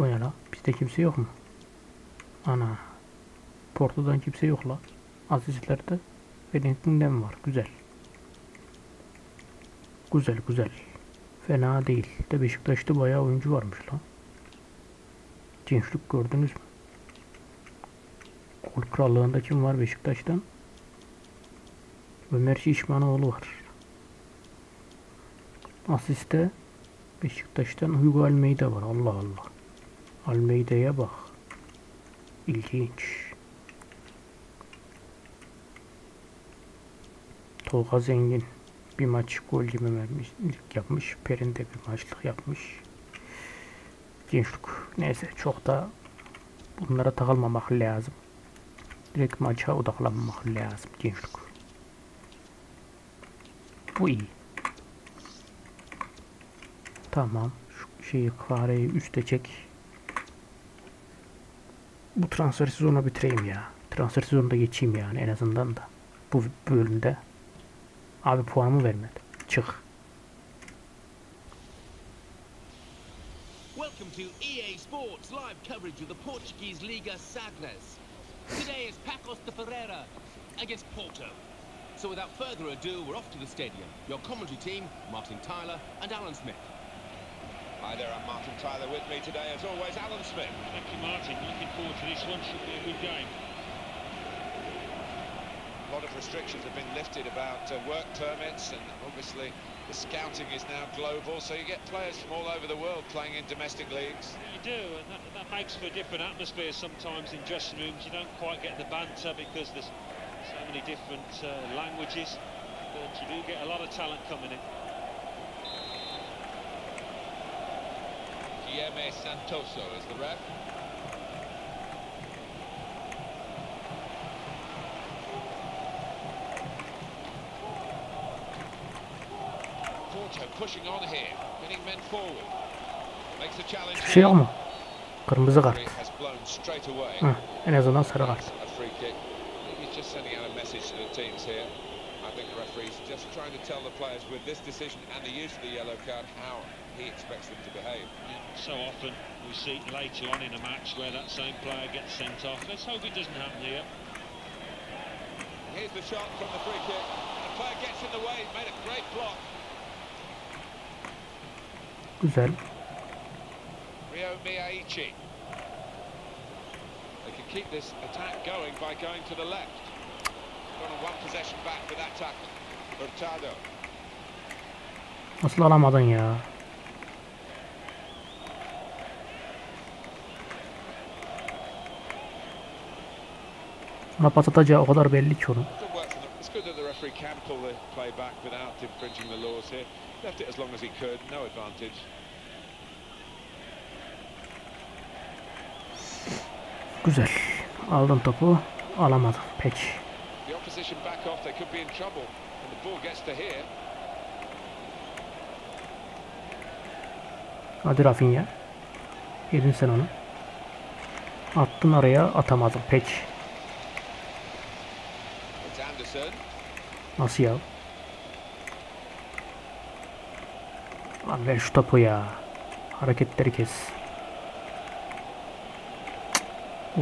O ne la? Bizde kimse yok mu? Ana. Porto'dan kimse yok la. Asistlerde Wellington'den var. Güzel. Güzel güzel. Fena değil. De Beşiktaş'ta bayağı oyuncu varmış lan. Gençlik gördünüz mü? Gol krallığında kim var Beşiktaş'tan? Ömer Şişmanoğlu var. Asiste Beşiktaş'tan Hugo Almeida var. Allah Allah. Almeida'ya bak. İlginç. Tolga Zengin bir maç gol yememişlik yapmış. Perin de bir maçlık yapmış. Gençlik. Neyse çok da bunlara takılmamak lazım. Direkt maça odaklanmak lazım gençlik. Bu iyi. Tamam. Şu şeyi fareyi üste çek. Bu transfer sezonu bitireyim ya. Transfer sezonunda geçeyim yani en azından da. Bu bölümde. Abi puanımı vermedi. Çık. Welcome to EA Sports live coverage of the Portuguese Liga Sagres. Today is Pacos de Ferreira against Porto. So without further ado, we're off to the stadium. Your commentary team, Martin Tyler and Alan Smith. Hi there, I'm Martin Tyler. With me today, as always, Alan Smith. Thank you, Martin. Looking forward to this one. Should be a good game. A lot of restrictions have been lifted about uh, work permits, and obviously the scouting is now global, so you get players from all over the world playing in domestic leagues. You do, and that, that makes for a different atmosphere sometimes in dressing rooms. You don't quite get the banter because there's so many different uh, languages, but you do get a lot of talent coming in. Guilherme Santoso is the ref. Porto pushing on here, getting men forward. Makes the challenge Hiçbir şey yok here. mu? Kırmızı kart. Referee has blown straight away. Hı, en azından sarı kart. A free kick. He's just sending out a message to the teams here. I think the referee's just trying to tell the players with this decision and the use of the yellow card how he expects them to behave. So often we see later on in a match where that same player gets sent off. Let's hope it doesn't happen here. Here's the shot from the free kick. The player gets in the way, made a great block. Güzel. Rio Miyaichi. They can keep this attack going by going to the left. Got a one possession back with that tackle. Hurtado. Nasıl alamadın ya? Ona pas atacağı o kadar belli ki onun. Left it as long as he could, no advantage. Güzel. Aldın topu. Alamadın. Peki. The opposition back off, they could be in trouble. And the ball gets to here. Hadi Rafinha. Yedin sen onu. Attın araya atamadın. Peki. Nasıl ya? Lan ver şu topu ya. Hareketleri kes.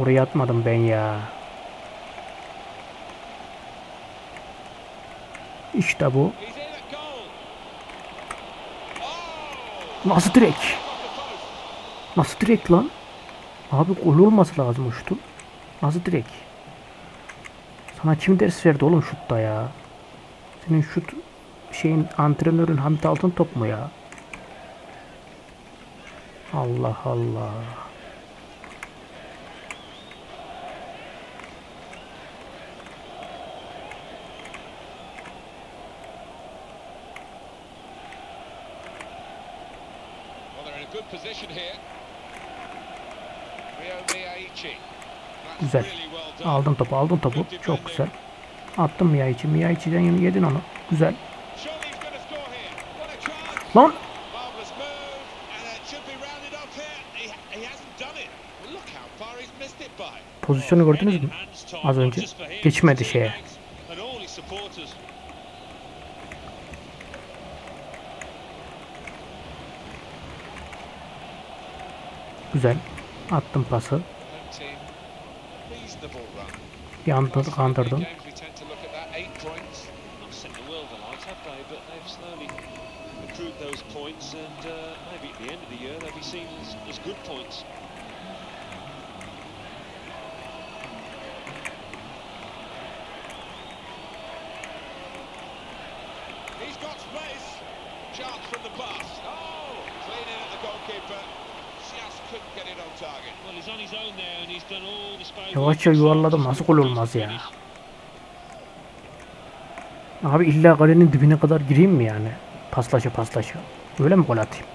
Oraya atmadım ben ya. İşte bu. Nasıl post. Nasıl direkt lan? Abi gol olması lazım şutun. Nasıl direkt? Sana kim ders verdi oğlum şutta ya? Senin şut şeyin antrenörün Hamit Altın top mu ya? Allah Allah. Well, they're in a good position here. Rio Miyaichi. That's Güzel. Aldın topu, aldın topu. Çok güzel. Attım Miyaichi. Miyaichi'den yedin onu. Güzel. Surely he's going to score here. What a chance. Lan! Marvellous move, and it should be rounded off here. He, he hasn't done it. Well, look how far he's missed it by. Pozisyonu gördünüz mü? Az önce. Geçmedi şeye. Güzel. Attım pası. Home team, reasonable run. Yandı, Last few kandırdım. games we tend to look at that, eight points. Not set the world alight, have they? But they've slowly accrued those points, and uh, maybe at the end of the year they'll be seen as, as good points. He's got space. Chance from the pass. Oh, clean in at the goalkeeper. Just couldn't get it on target. Well, he's on his own there, and he's done all Yavaşça yuvarladım. Nasıl olmaz ya? Abi illa kalenin dibine kadar gireyim mi yani? Paslaşa paslaşa. Öyle mi gol atayım?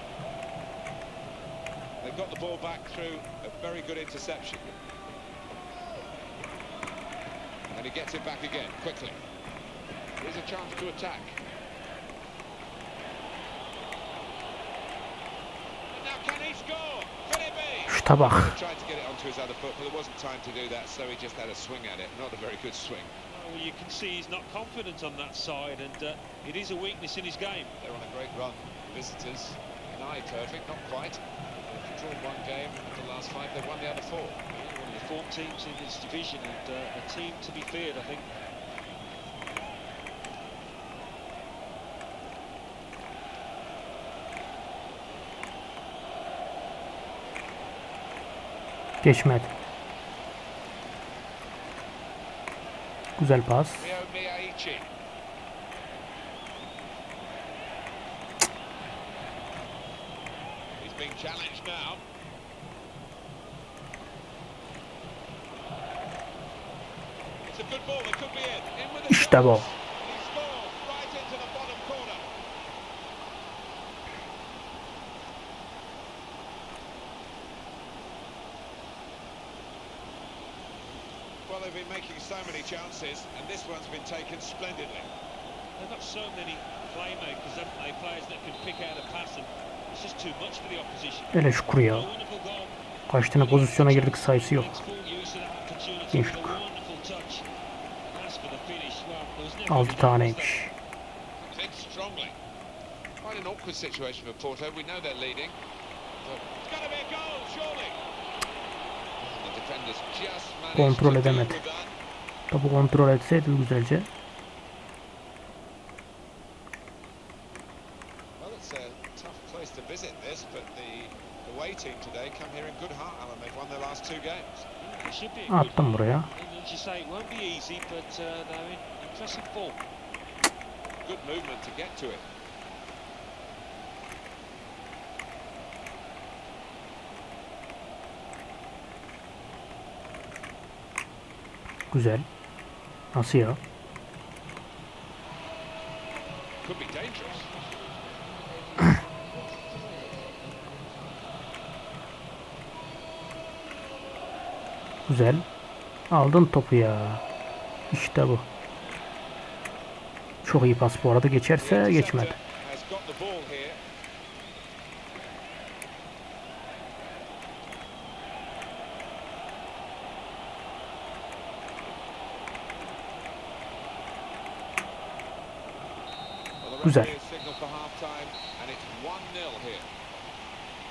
Swing at it. Not a very good swing. Well, you can see he's not confident on that side, and uh, it is a weakness in his game. They're on a great run. Visitors, nigh perfect, not quite. They've drawn one game of the last five, they've won the other four. One of the four teams in this division, and uh, a team to be feared, I think. Geçmedi. Güzel pas. Rio Miyaichi. He's being challenged now. It's a good ball, it could be in. In with a İşte bu. shot. He scores right into the bottom corner. Well, they've been making so many chances, and this one's been taken splendidly. They've got so many playmakers, haven't they? Players that can pick out a pass, and it's just too much for the opposition. Hele şükür ya. Kaç tane pozisyona girdik sayısı yok. Gençlik. with a wonderful touch. As for the finish, well, there was never 6 any doubt, was taneymiş. there? Clipped strongly. Quite an awkward situation for Porto. We know they're leading. But it's going to be a goal, surely. And the defenders just managed Kontrol edemedi. Topu kontrol etseydi güzelce. Good Attım buraya. Uh. Güzel. Nasıl ya? Güzel. Aldın topu ya. İşte bu. Çok iyi pas bu arada. Geçerse geçmedi. 1-0.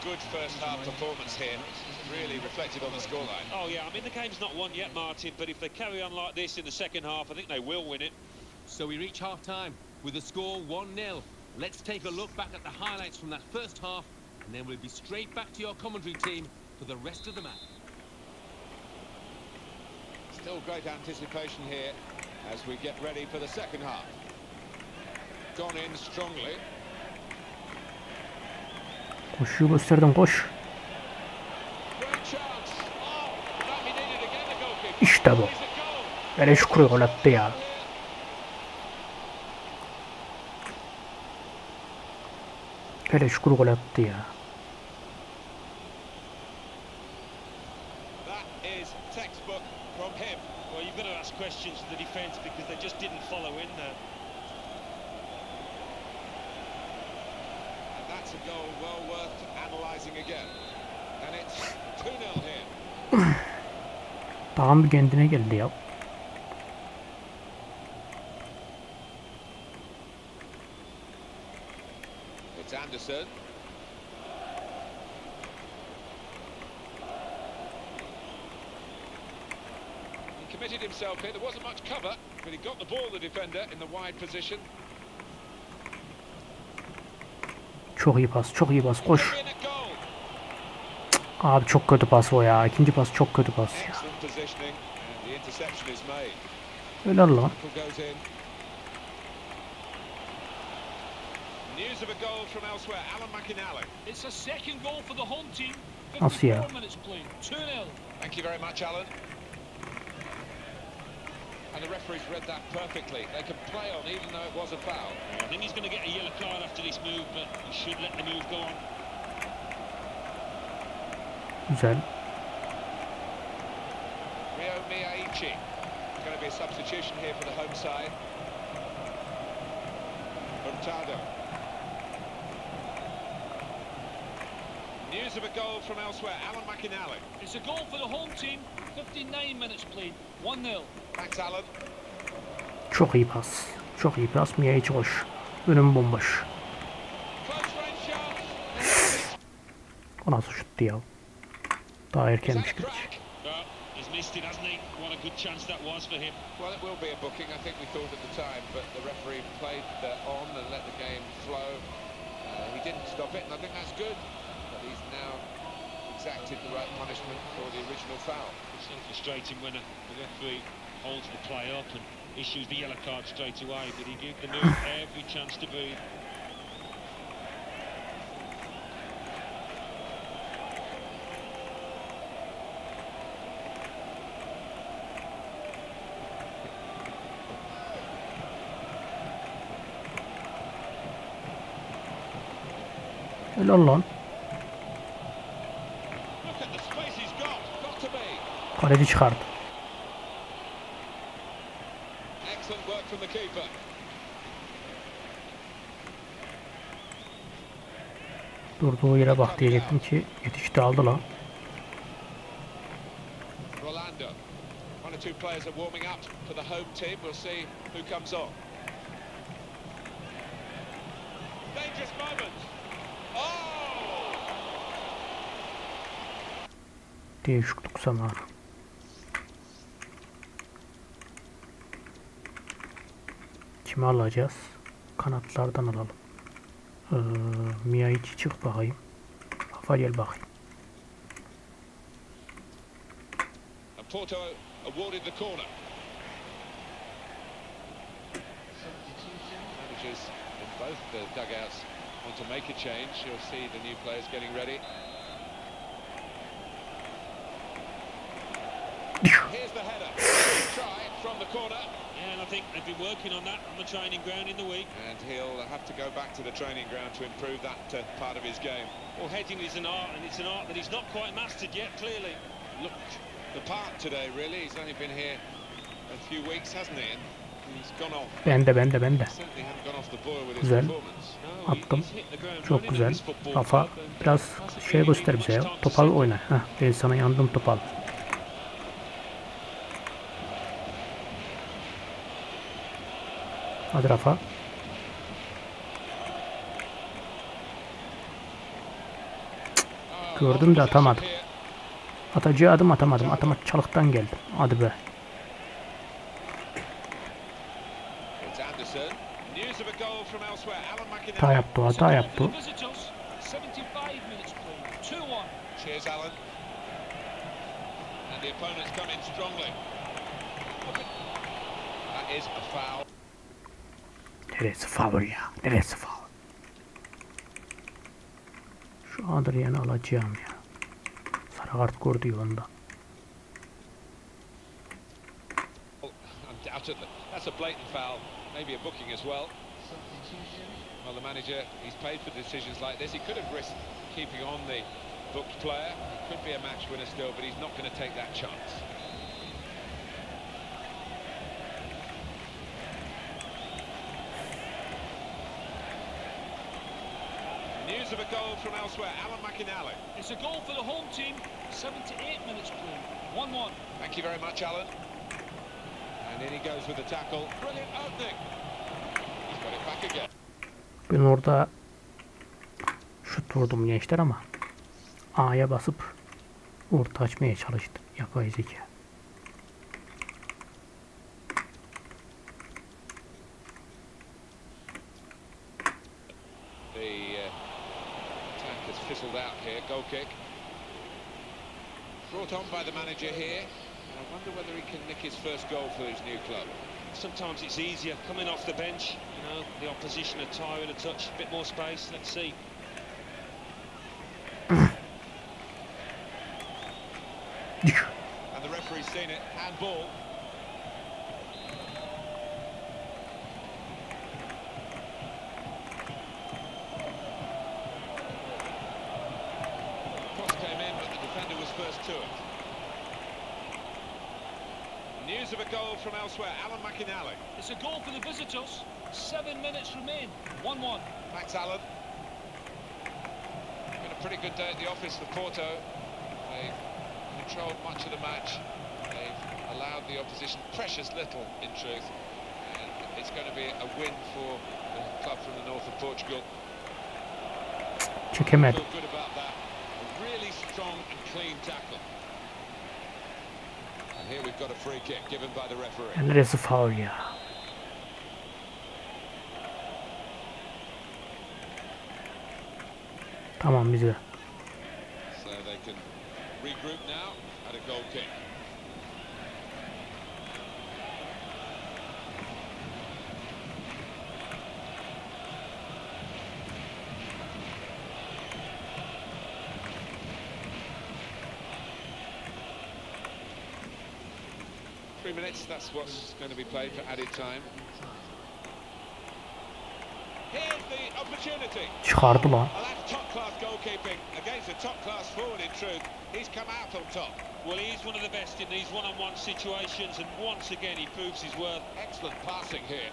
Good first-half performance here, really reflected on the scoreline. Oh yeah, I mean the game's not won yet, Martin, but if they carry on like this in the second half, I think they will win it. So we reach half-time with the score 1-0. Let's take a look back at the highlights from that first half, and then we'll be straight back to your commentary team for the rest of the match. Still great anticipation here as we get ready for the second half. Koşuyu gösterdim koş. Oh. İşte bu. Hele şükür gol attı ya. Hele şükür gol attı ya. That is textbook from him. Well, you've got to ask questions to the defence because they just didn't follow in there. And that's a goal well worth analysing again. And it's 2-0 here. Tam bir kendine geldi ya. It's Anderson. He committed himself here. There wasn't much cover, but he got the ball, the defender, in the wide position. Çok iyi pas, çok iyi pas. Koş. Abi çok kötü pas o ya. İkinci pas çok kötü pas ya. Excellent positioning, and the interception is made. Helal lan. Tackle goes in. News of a goal from elsewhere. Alan McInally. It's a second goal for the home team. Nasıl ya? 54 minutes played. 2-0. Thank you very much, Alan. And the referee's read that perfectly. They can play on even though it was a foul. I think he's going to get a yellow card after this move, but he should let the move go on. Güzel. Rio Miyaichi. Going to be a substitution here for the home side. Hurtado. News of a goal from elsewhere. Alan McInally. It's a goal for the home team. 59 minutes played. 1-0. Thanks, Alan. Çok iyi pas. Çok iyi pas. Mia hiç hoş. Önüm bomboş. O nasıl şuttu ya? Daha erkenmiş gerçi. Crack? Well, missed it, hasn't he? What a good chance that was for him. Well, it will be a booking, I think we thought at the time, but the referee played on and let the game flow. Uh, he didn't stop it, and I think that's good. But he's now exacted the right punishment for the original foul. It's so frustrating when a, the referee holds the play up and issues the yellow card straight away, but he gave the move every chance to breathe. To be. Kaleci çıkardı. Durduğu yere bak diyecektim ki yetişti aldı lan. Two players are warming up for the home team. We'll see who comes on. Dangerous moment. Oh! Değişiklik zamanı. Kimi alacağız? Kanatlardan alalım. Ee, Mia içi çık bakayım. Kafa gel bakayım. Porto awarded the corner. Managers in both the dugouts want to make a change. You'll see the new players getting ready. Here's the header. Try from the corner. Yeah, and I think they've been working on that on the training ground in the week. And he'll have to go back to the training ground to improve that uh, part of his game. Well, heading is an art, and it's an art that he's not quite mastered yet, clearly. Looked the part today, really. He's only been here a few weeks, hasn't he? And he's gone off. Boil with his Güzel. Attım. Çok güzel. Kafa biraz şey göster bize ya. Topal oyna. Heh, ben sana yandım topal. Hadi Rafa. Oh, Gördüm de atamadım. Atacağı adım atamadım. Atama çalıktan geldi. Hadi be. Hata yaptı, hata yaptı. for the visitors. 75 minutes played. 2-1. Cheers, Alan. And the opponents come in strongly. That is a foul. Neresi faul ya? Neresi faul? Şu Adrian'ı alacağım ya. Sarı kart gördü onda. Oh, undoubtedly. That's a blatant foul. Maybe a booking as well. Well, the manager, he's paid for decisions like this. He could have risked keeping on the booked player. He could be a match winner still, but he's not going to take that chance. News of a goal from elsewhere. Alan McInally. It's a goal for the home team. 78 minutes played. 1-1. Thank you very much, Alan. And in he goes with the tackle. Brilliant opening. He's got it back again. Ben orada şut vurdum gençler ama A'ya basıp orta açmaya çalıştım. Yapay zeka. Goal kick. Brought on by the manager here. And I wonder whether he can nick his first goal for his new club. Sometimes it's easier coming off the bench. You know, the opposition are tiring a touch, a bit more space. Let's see. And the referee's seen it. Handball. Cross came in, but the defender was first to it. News of a goal from elsewhere. Alan McInally. It's a goal for the visitors. Seven minutes remain. 1-1. Thanks, Alan. Going to a pretty good day at the office for Porto. They controlled much of the match. They've allowed the opposition precious little, in truth. And it's going to be a win for the club from the north of Portugal. Çekemedim. Feel good about that. A really strong and clean tackle. And here we've got a free kick given by the referee. Ya Neresi faul ya? Tamam bize. So they can regroup now at a goal kick. Minutes, that's what's going to be played for added time. Here's the opportunity. Çıkardı lan. Well, that's top-class goalkeeping against a top-class forward, in truth. He's come out on top. Well, he's one of the best in these one-on-one situations, and once again he proves his worth. Excellent passing here.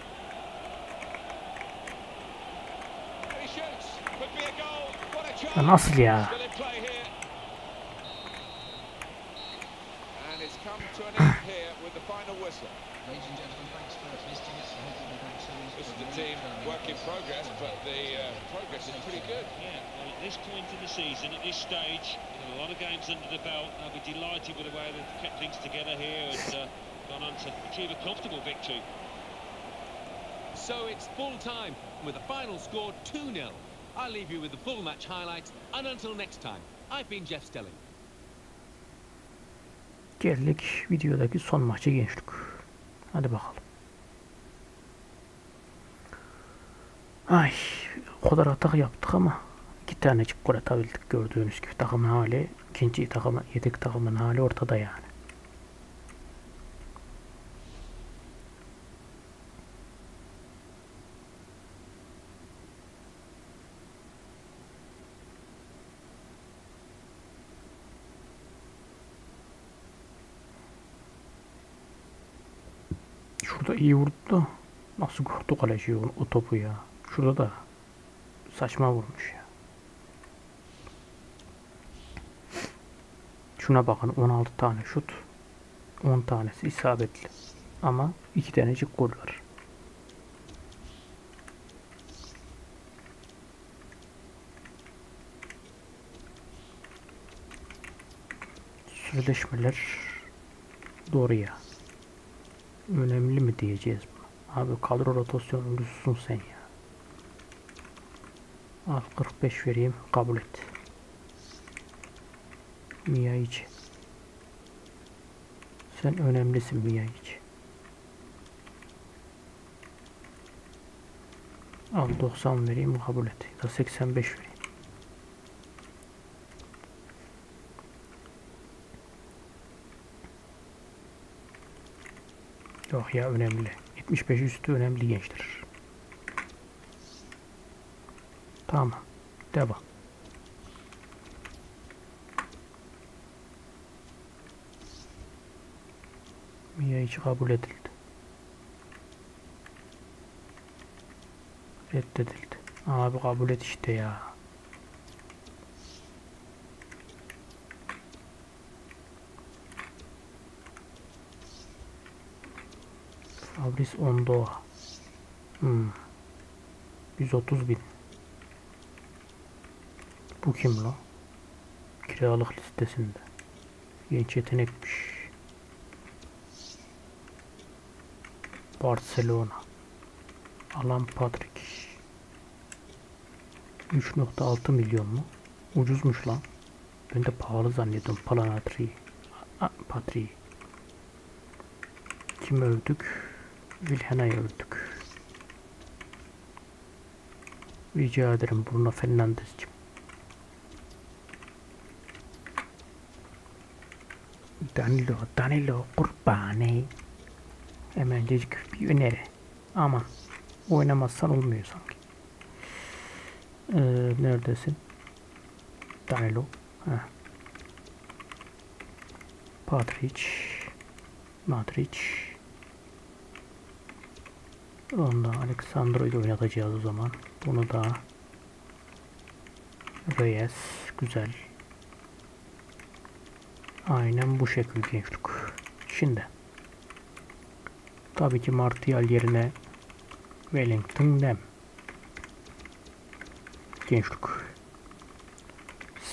He shoots. Could be a goal. What a chance. Nasıl ya? Still in play here. And it's come to an end here with the final whistle. This is the team work in progress, but the uh, progress is pretty good. Yeah, well, at this point in the season, at this stage, with a lot of games under the belt, I'll be delighted with the way they've kept things together here and uh, gone on to achieve a comfortable victory. So it's full time with a final score 2-0. I'll leave you with the full match highlights and until next time, I've been Jeff Stelling. Geldik videodaki son maçı gençlik. Hadi bakalım. Ay o kadar atak yaptık ama iki tanecik gol atabildik gördüğünüz gibi takımın hali ikinci takımın yedek takımın hali ortada yani. Şurada iyi vurdu da nasıl kurtu kaleci o topu ya. Şurada da saçma vurmuş ya. Şuna bakın 16 tane şut. 10 tanesi isabetli. Ama 2 tanecik gol var. Sözleşmeler doğru ya. Önemli mi diyeceğiz buna? Abi kadro rotasyonuncusun sen ya. Al 45 vereyim kabul et. Miyaichi. Sen önemlisin Miyaichi. Al 90 vereyim kabul et. Ya da 85 vereyim. Yok ya önemli. 75 üstü önemli gençler. Tamam. Devam. Mia hiç kabul edildi. Reddedildi. Abi kabul et işte ya. Fabrice Ondoa. Hmm. 130 bin. Bu kim la? Kiralık listesinde. Genç yetenekmiş. Barcelona. Alan Patrick. 3.6 milyon mu? Ucuzmuş lan. Ben de pahalı zannediyordum. Palanatri. Patri. Kim övdük? Vilhena'yı övdük. Rica ederim Bruno Fernandes'cim. Danilo, Danilo Kurbani. Hemencecik bir öneri. Aman oynamazsan olmuyor sanki. Ee, neredesin? Danilo. Heh. Patrick. Madric. Onda Alexandro'yu da oynatacağız o zaman. Bunu da Reyes. Güzel. Aynen bu şekil gençlik. Şimdi. Tabii ki Martial yerine Wellington Dem. Gençlik.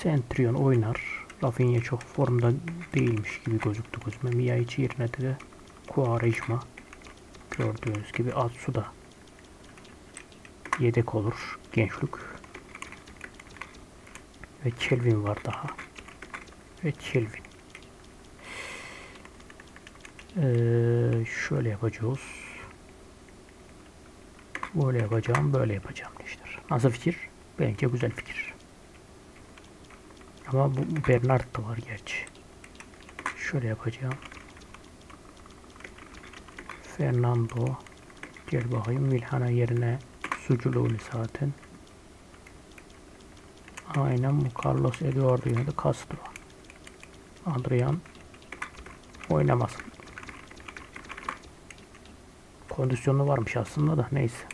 Centurion oynar. Rafinha çok formda değilmiş gibi gözüktü gözüme. Miyaichi yerine de Quaresma. Gördüğünüz gibi Atsu da yedek olur. Gençlik. Ve Kelvin var daha. Ve Kelvin. Ee, şöyle yapacağız. Böyle yapacağım, böyle yapacağım işte. Nasıl fikir? Bence güzel fikir. Ama bu Bernard da var gerçi. Şöyle yapacağım. Fernando gel bakayım Milhana yerine suculuğunu zaten. Aynen bu Carlos Eduardo yine de Castro. Adrian oynamasın. Kondisyonu varmış aslında da neyse.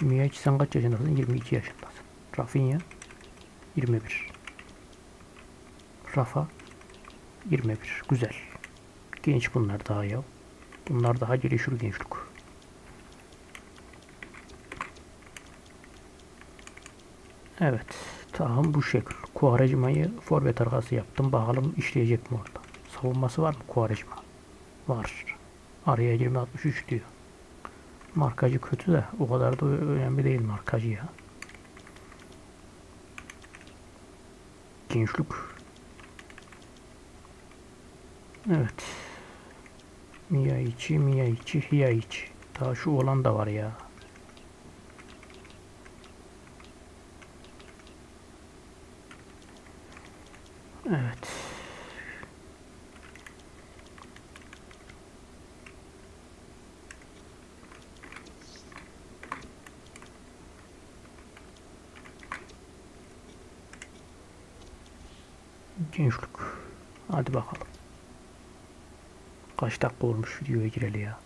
Miyaç sen kaç yaşındasın? 22 yaşındasın. Rafinha 21. Rafa 21. Güzel. Genç bunlar daha ya. Bunlar daha gelişir gençlik. Evet. Tamam bu şekil. Kuarejma'yı forvet arkası yaptım. Bakalım işleyecek mi orada. Savunması var mı Kuarejma? Var. Araya 20 63 diyor. Markacı kötü de o kadar da önemli değil markacı ya. Gençlik. Evet. Miyaichi, Miyaichi, Hiyaichi. Daha şu olan da var ya. Evet. Gençlik. Hadi bakalım. Kaç dakika olmuş videoya gireli ya.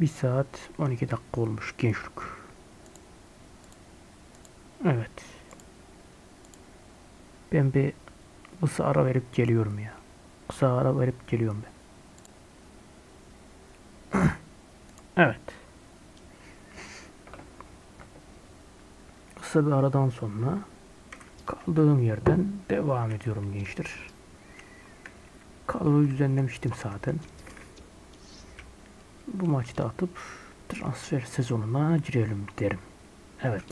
Bir saat 12 dakika olmuş gençlik. Evet. Ben bir kısa ara verip geliyorum ya. Kısa ara verip geliyorum ben. evet. Kısa bir aradan sonra kaldığım yerden devam ediyorum gençler. Kadroyu düzenlemiştim zaten. Bu maçta atıp transfer sezonuna girelim derim. Evet.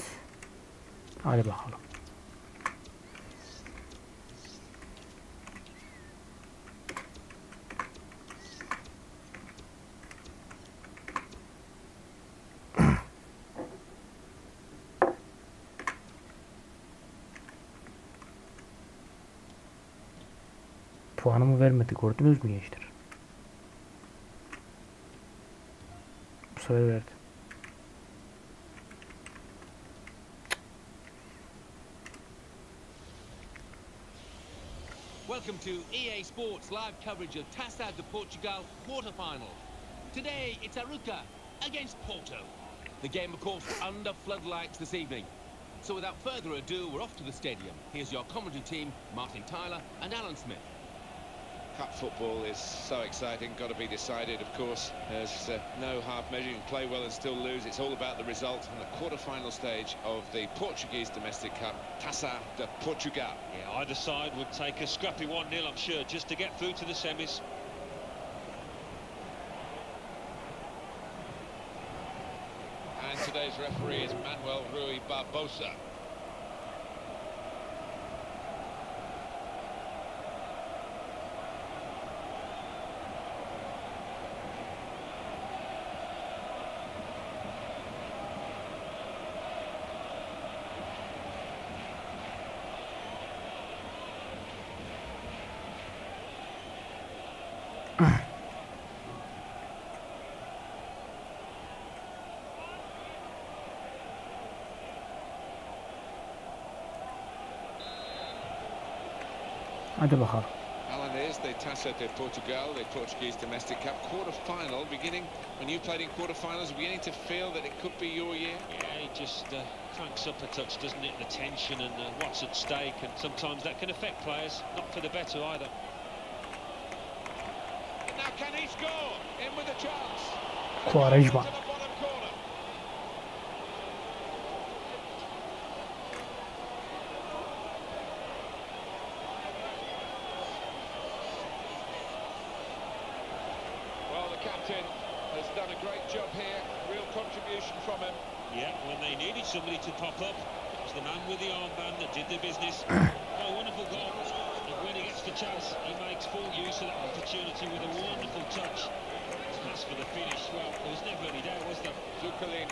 Hadi bakalım. Vermedi gördünüz mü gençler? Bu sefer verdi. Welcome to EA Sports live coverage of Taça de Portugal quarter-final. Today, it's Aruca against Porto. The game, of course, under floodlights this evening. So without further ado, we're off to the stadium. Here's your commentary team, Martin Tyler and Alan Smith. Cup football is so exciting, got to be decided, of course. There's uh, no half measure, you can play well and still lose. It's all about the result in the quarter-final stage of the Portuguese Domestic Cup, Taça de Portugal. Yeah, either side would take a scrappy 1-0, I'm sure, just to get through to the semis. And today's referee is Manuel Rui Barbosa. Hadi bakalım. Alan, it is the Taça de Portugal, the Portuguese domestic cup quarter-final, beginning, when you played in quarter-finals, beginning to feel that it could be your year? Yeah, it just uh, cranks up a touch, doesn't it? The tension and uh, what's at stake, and sometimes that can affect players, not for the better either. Now can he score? In with a chance. Quaresma. To the bottom corner. Well, the captain has done a great job here. Real contribution from him. Yeah, when they needed somebody to pop up, it was the man with the armband that did the business. oh, wonderful goal. And when he gets the chance, he makes full use of that opportunity with a wonderful touch. As for the finish, well, there was never any doubt, was there? Zuccolini.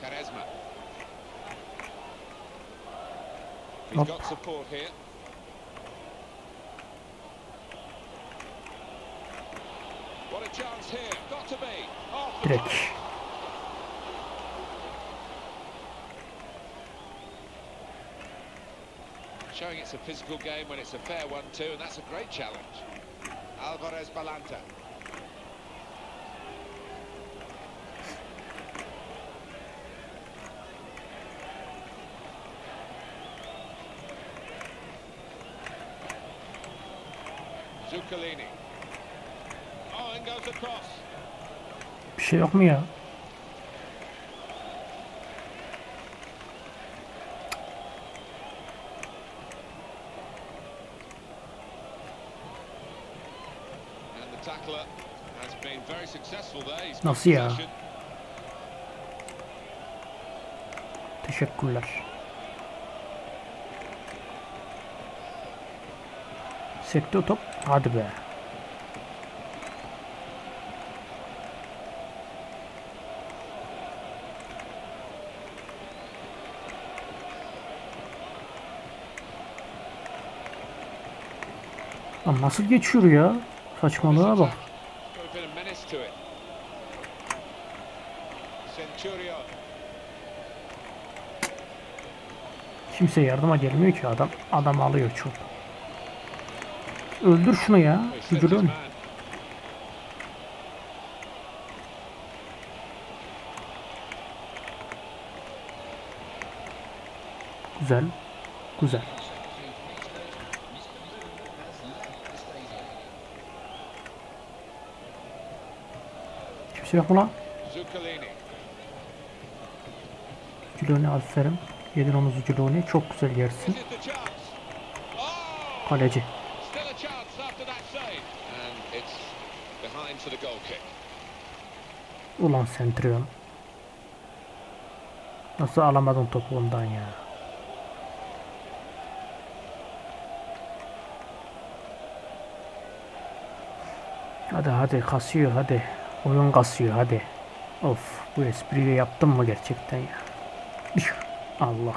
Quaresma. He's Hop. got support here. What a chance here. Got to be. Off the Direkt. mark. Showing it's a physical game when it's a fair one too, and that's a great challenge. Alvarez Balanta. Zuccolini. Oh, and goes across. Bir şey yok mu? Nasıl ya? Teşekkürler. Sekte top. Hadi be. Nasıl geçiyor ya? Saçmalığa bak. Got a bit of menace to it. Centurion. Kimse yardıma gelmiyor ki adam. Adam alıyor çok. Öldür şunu ya. Gücülün. Güzel. Güzel. Kimse yok mu lan? Zuloni aferin. Yedin onu Zuloni. Çok güzel yersin. Kaleci. Ulan Centurion. Nasıl alamadın topu ondan ya? Hadi hadi kasıyor hadi. Oyun kasıyor hadi. Of bu espriyi yaptım mı gerçekten ya? Üf, Allah.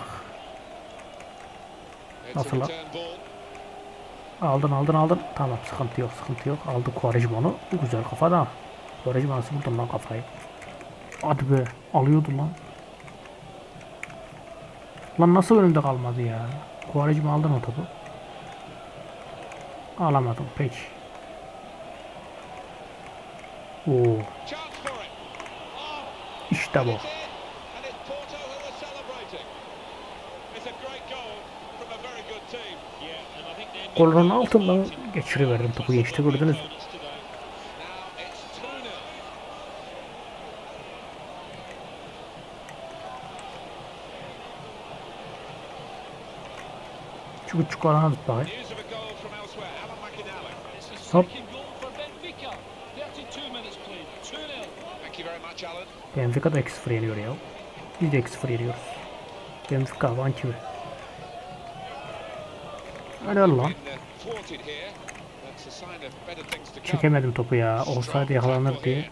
Nasıl lan? Aldın aldın aldın. Tamam sıkıntı yok sıkıntı yok. Aldı Quaresma'nı. Güzel kafa da. Quaresma nasıl vurdun lan kafayı? Hadi be. Alıyordu lan. Lan nasıl önümde kalmadı ya? Quaresma aldın o topu. Alamadım peki. Oo. Oh, işte bu. it's in. And it's Porto who are celebrating. It's a great goal from a very good team. Yeah, and I think they're Kolunun altından geçiriverdim topu geçti gördünüz mü? opponents today. Now it's 2-0. Şu küçük alana tut bakayım. News of a goal from elsewhere. Alan McInally. It's his Hop. Benfica. 32 minutes played. 2-0. Thank you very much, Alan. Benfica da 2-0 yeniyor ya. Biz de 2-0 yeniyoruz. Benfica van kimi? Helal lan. Been uh, thwarted here. That's a sign of better things to come. Çekemedim topu ya. Olsaydı yakalanır diye.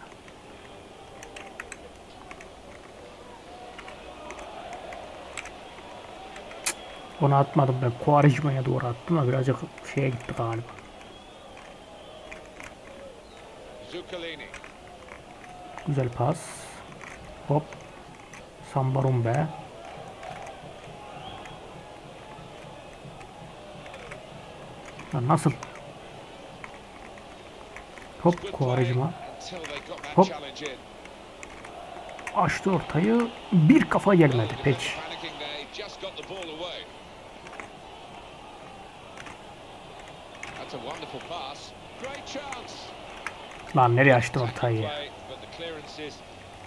Onu atmadım ben. Quaresma'ya doğru attım ama birazcık şeye gitti galiba. Güzel pas. Hop. Sambarum Lan nasıl? Hop that Hop. açtı ortayı. Bir kafa gelmedi. Chance. Lan nereye açtı ortayı?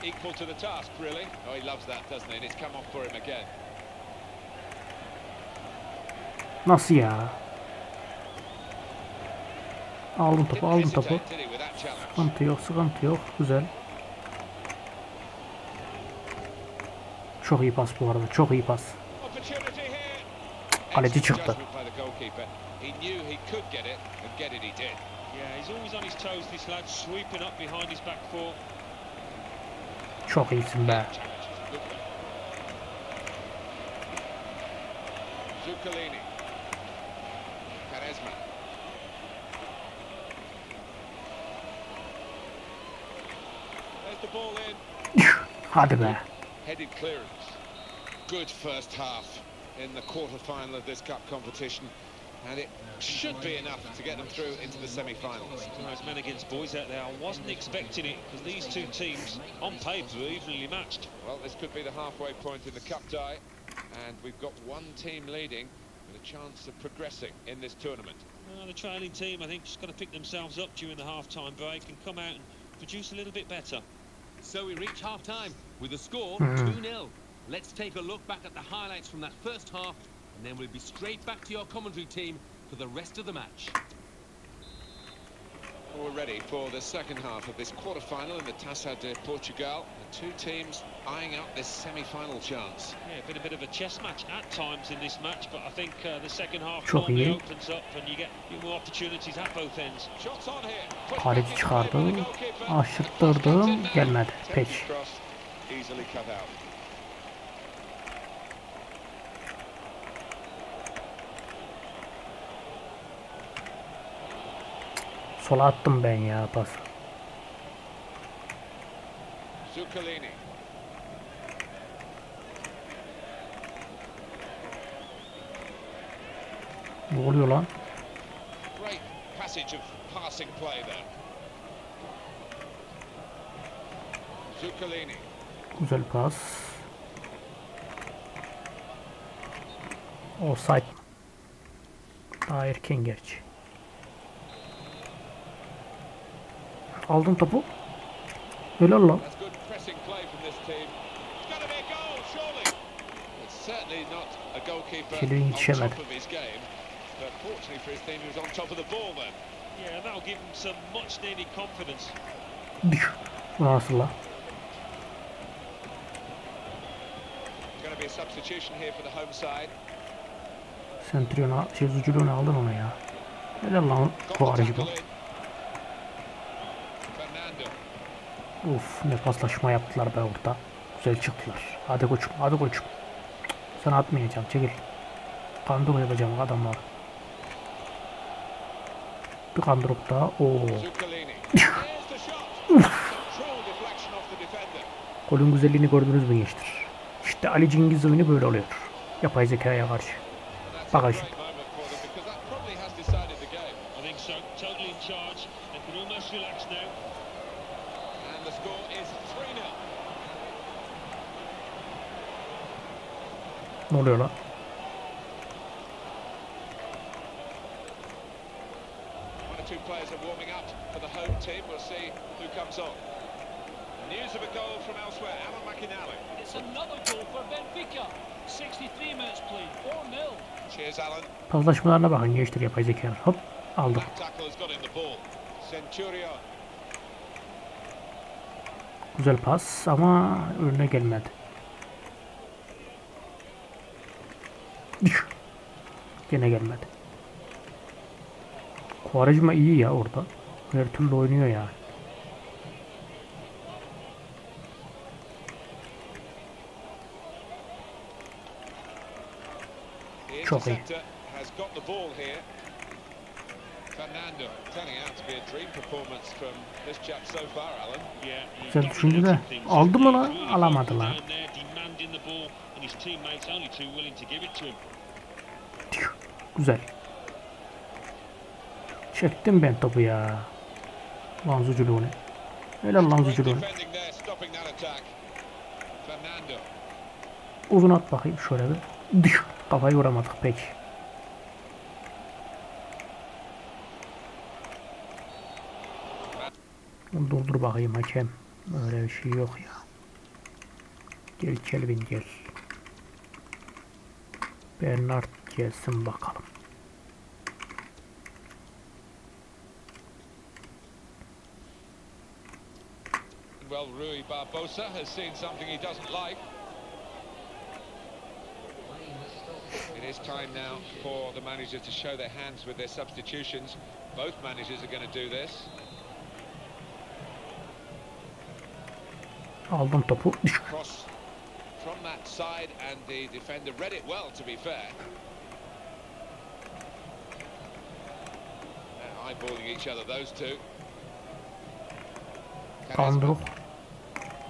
equal to the task, really. Oh, he loves that, doesn't he? And it's come off for him again. Nasıl ya? Aldım topu, aldım topu. Sıkıntı yok, sıkıntı yok. Güzel. Çok iyi pas bu arada, çok iyi pas. Kaleci çıktı. judgment by the goalkeeper. Hadi be. Headed clearance. Good first half in the quarter-final of this cup competition. And it should be enough to get them through into the semi-finals. Those it's men against boys out there. I wasn't expecting it because these two teams, on paper, were evenly matched. Well, this could be the halfway point in the cup tie. And we've got one team leading with a chance of progressing in this tournament. Well, the trailing team, I think, just got to pick themselves up during the half-time break and come out and produce a little bit better. So we reach half time with a score Mhm. 2 0. Let's take a look back at the highlights from that first half, and then we'll be straight back to your commentary team for the rest of the match. We're ready for the second half of this quarter-final in the Taça de Portugal. The two teams eyeing up this semi-final chance. Yeah, been a bit of a chess match at times in this match, but I think uh, the second half Çok normally iyi. opens up and you get a few more opportunities at both ends. Shots on here. The çıkardım. Aşırttırdım. Gelmedi. Peki. easily cut out. Sola attım ben ya pas. Zuccalini. Ne oluyor lan? Güzel pas. Offside. Daha erken gerçi. Aldın topu. Helal lan. That's good pressing play from this team. It's got to be a goal, surely. It's certainly not a goalkeeper Kelly on yetişemedi. Düş. Nasıl lan? Going to be a substitution here for the home side. Centurion'a, şey Zuculo'nu aldın ona ya. Helal lan bu aracı bu. tackle in. Fernando. Uf ne paslaşma yaptılar be orada. Güzel çıktılar. Hadi koçum hadi koçum. Sana atmayacağım çekil. Kandırma yapacağım adamlar. Bir kandırıp daha. Oo. Golün güzelliğini gördünüz mü gençler? İşte Ali Cengiz oyunu böyle oluyor. Yapay zekaya karşı. And that's a Bak great moment for them because that probably has decided the game. I think so. Totally in charge. They can almost relax now. And the score is 3-0. Ne oluyor lan? One or two players are warming up for the home team. We'll see who comes on. News of a goal from elsewhere. Alan McInally. It's another goal for Benfica. 63 minutes played, 4-0. Cheers, Alan. Paslaşmalarına bakın gençler yapay zekalar. Hop aldık. That tackle has got in the ball. Centurion. Güzel pas ama önüne gelmedi. Üf. Gene gelmedi. Quaresma iyi ya orada. Her türlü oynuyor ya. The Çok iyi. Güzel düşündü de. Aldı mı lan? Alamadı lan. Güzel. Çektim ben topu ya. Lan Zuculuğunu. Helal lan Great Zuculuğunu. defending there, stopping that attack. Fernando. Uzun at bakayım şöyle bir. Dış. Kafayı vuramadık peki. Durdur bakayım hakem. Öyle bir şey yok ya. Gel Kelvin gel. Bernard gelsin bakalım. Well, Rui Barbosa has seen something he doesn't like. It is time now for the managers to show their hands with their substitutions. Both managers are going to do this. Aldım topu. Cross from that side, and the defender read it well, to be fair. They're eyeballing each other, those two. Kandruk.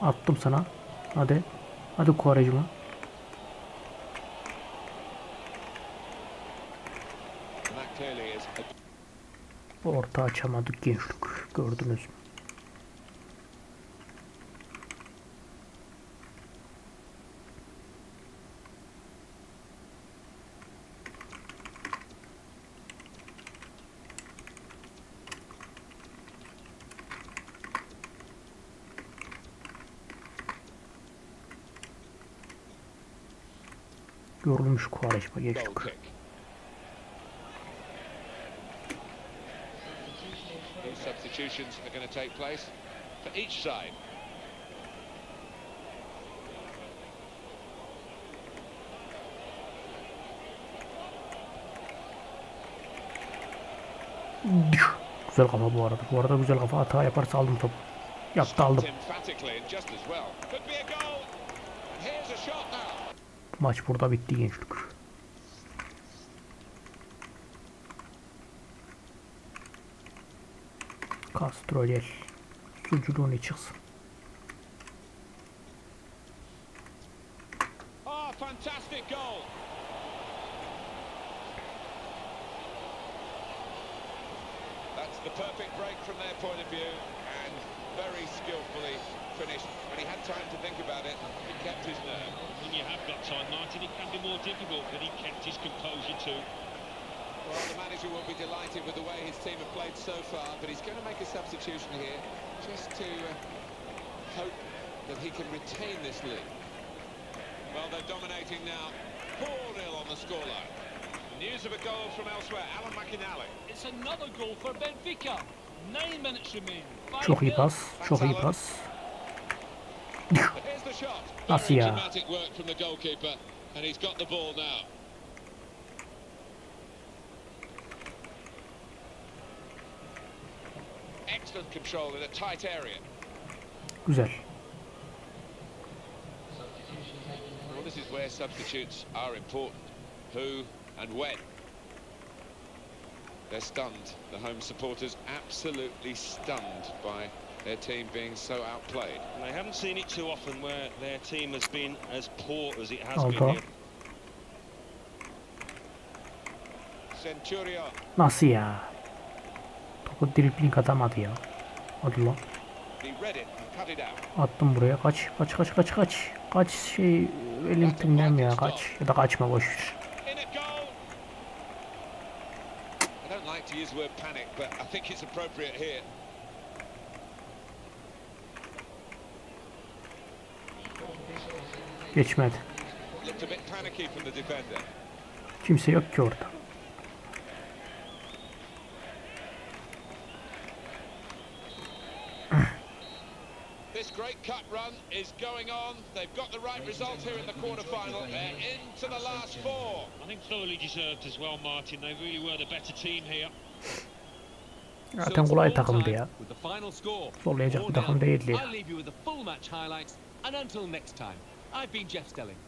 Attım sana. Hadi. Hadi Kuvarejma. And that clearly is a Orta açamadık gençlik. Gördünüz mü? Goal gençlik. kick. These substitutions are going to take place for each side. Güzel kafa bu arada. Bu arada güzel kafa hata yaparsa aldım topu. Yaptı aldım. Maç burada bitti gençlik. Castro gel. Suculuğunu çıksın. That he can retain this lead. Well, they're dominating now. 4-0 on the scoreline. News of a goal from elsewhere. Alan McInally. It's another goal for Benfica. Nine minutes remain. Five Çok iyi nil. pas. Çok iyi pas. Here's the shot. Nasıl ya? dramatic work from the goalkeeper, and he's got the ball now. Excellent control in a tight area. Güzel. This is where substitutes are important. Who and when. They're stunned. The home supporters absolutely stunned by their team being so outplayed. And they haven't seen it too often where their team has been as poor as it has Alto. been here. Centurion. Nasıl ya? Topu dribling atamadı ya. Hadi lan. He read it and cut it out. Attım buraya. Kaç. Kaç kaç kaç kaç. Kaç şey Wellington'den ya kaç. Ya da kaçma boş ver. In it goal. I great cup run is going on. They've got the right result here in the quarter-final. They're into the last four. I think thoroughly deserved as well, Martin. They really were the better team here. Zaten kolay takımdı ya. With the final score. Zorlayacak bir 4-0. takım değildi. I'll leave you with the full match highlights and until next time. I've been Jeff Stelling.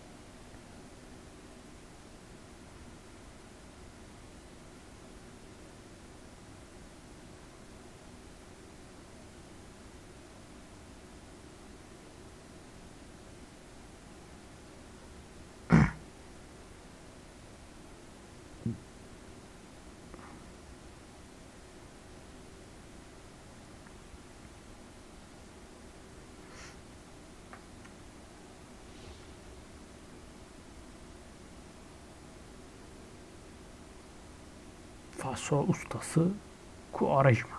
Paso ustası Kuarejma.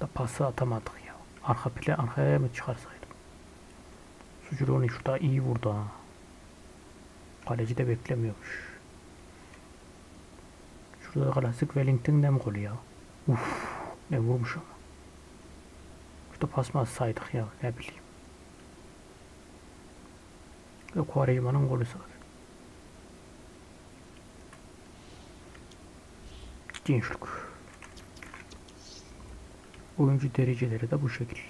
Da pası atamadık ya. Arka pile arkaya mı çıkarsaydım? Sucuroni şurada iyi vurdu ha. Kaleci de beklemiyormuş. Şurada da klasik Wellington dem golü ya. Uf, ne vurmuş ama. Şurada pas mı atsaydık ya ne bileyim. Kuarejma'nın golü zaten. Gençlik. Oyuncu dereceleri de bu şekil.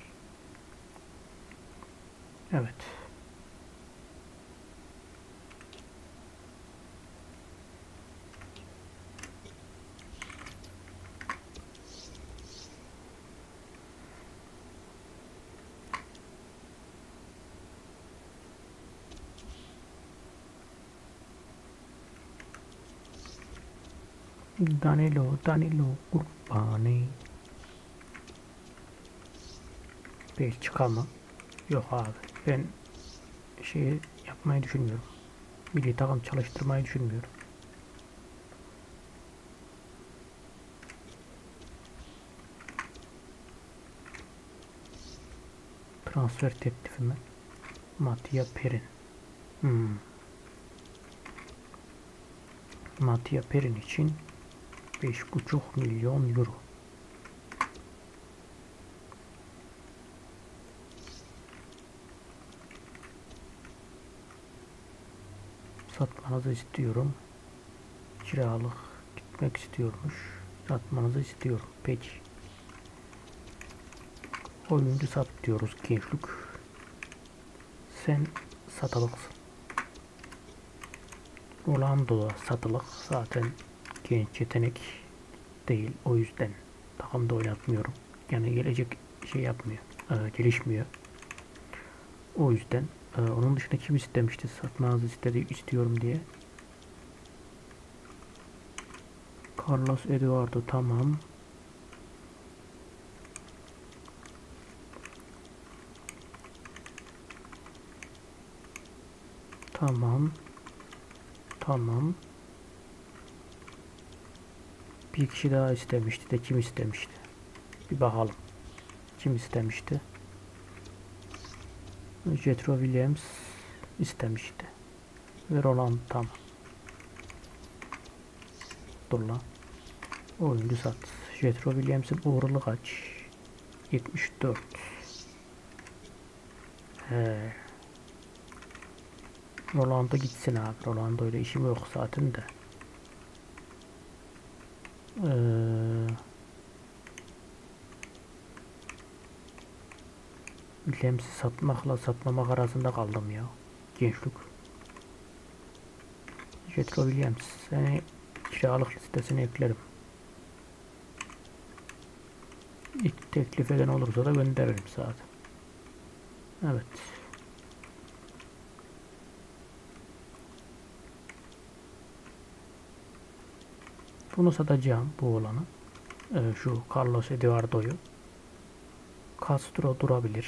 Evet. Danilo, Danilo, Urbani. Belçika mı? Yok abi. Ben şey yapmayı düşünmüyorum. Milli takım çalıştırmayı düşünmüyorum. Transfer teklifimi Mattia Perin. Hmm. Mattia Perin için 5,5 milyon euro. Satmanızı istiyorum. Kiralık gitmek istiyormuş. Satmanızı istiyorum. Peki. Oyuncu sat diyoruz gençlik. Sen satılıksın. Rolando da satılık. Zaten genç yetenek değil. O yüzden takımda oynatmıyorum. Yani gelecek şey yapmıyor. e, gelişmiyor. O yüzden e, onun dışında kim istemişti? Satmanızı istedi, istiyorum diye. Carlos Eduardo tamam. Tamam. Tamam. Bir kişi daha istemişti de kim istemişti? Bir bakalım. Kim istemişti? Jetro Williams istemişti. Ve Roland tamam. Dur lan. Oyuncu sat. Jetro Williams'in uğurlu kaç? 74. He. Rolando gitsin abi. Rolando ile işim yok zaten de. Ee, satmakla satmamak arasında kaldım ya. Gençlik. Jetro Williams. Seni kiralık listesine eklerim. İlk teklif eden olursa da gönderirim zaten. Evet. Bunu satacağım bu olanı. Ee, şu Carlos Eduardo'yu. Castro durabilir.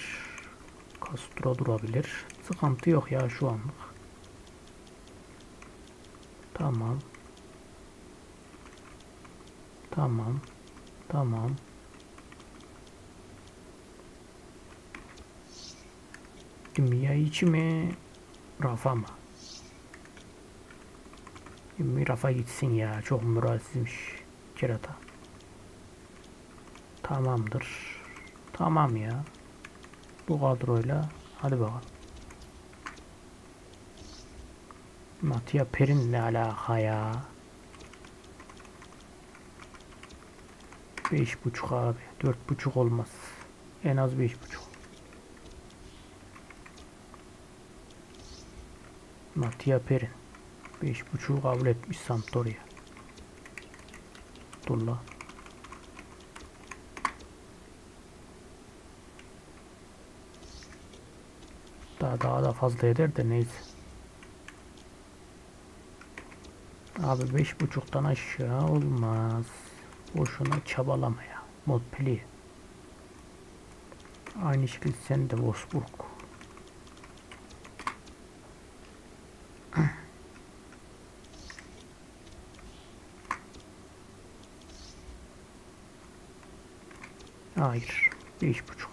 Castro durabilir. Sıkıntı yok ya şu anlık. Tamam. Tamam. Tamam. Dünya içi mi? Rafa mı? Bir Rafa gitsin ya. Çok muratsizmiş. Kerata. Tamamdır. Tamam ya. Bu kadroyla hadi bakalım. Mattia Perin ne alaka ya? Beş buçuk abi. Dört buçuk olmaz. En az beş buçuk. Mattia Perin. Beş buçuğu kabul etmiş Sampdoria. Dur la. Daha daha da fazla eder de neyse. Abi beş buçuktan aşağı olmaz. Boşuna çabalama ya. Montpellier. Aynı şekilde sen de Wolfsburg. Hayır. Beş buçuk.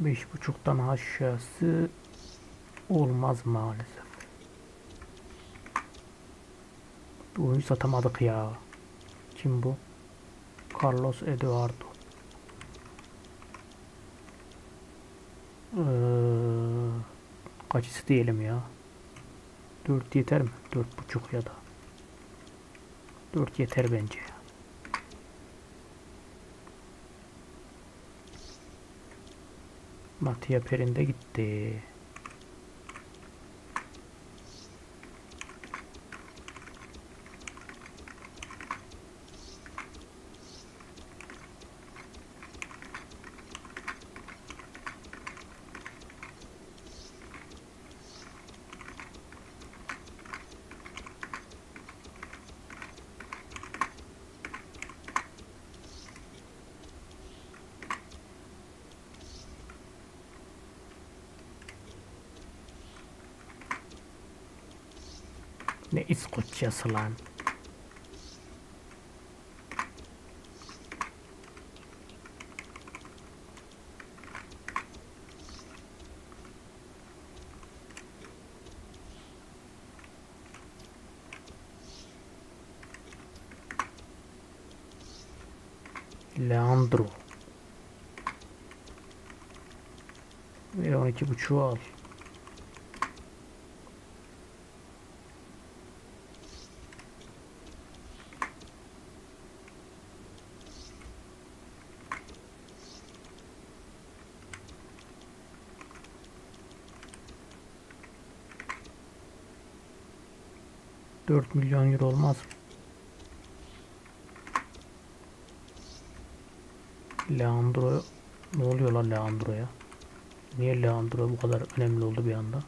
Beş buçuktan aşağısı olmaz maalesef. Bu oyuncu satamadık ya. Kim bu? Carlos Eduardo. Kaç isteyelim ya? 4 yeter mi? 4.5 ya da. 4 yeter bence. ya. Mattia Perin de gitti. Ne İskoçyası lan. Leandro. Ve 12 buçuğu al. Dört milyon euro olmaz mı? Leandro ne oluyor lan Leandro'ya? Niye Leandro bu kadar önemli oldu bir anda?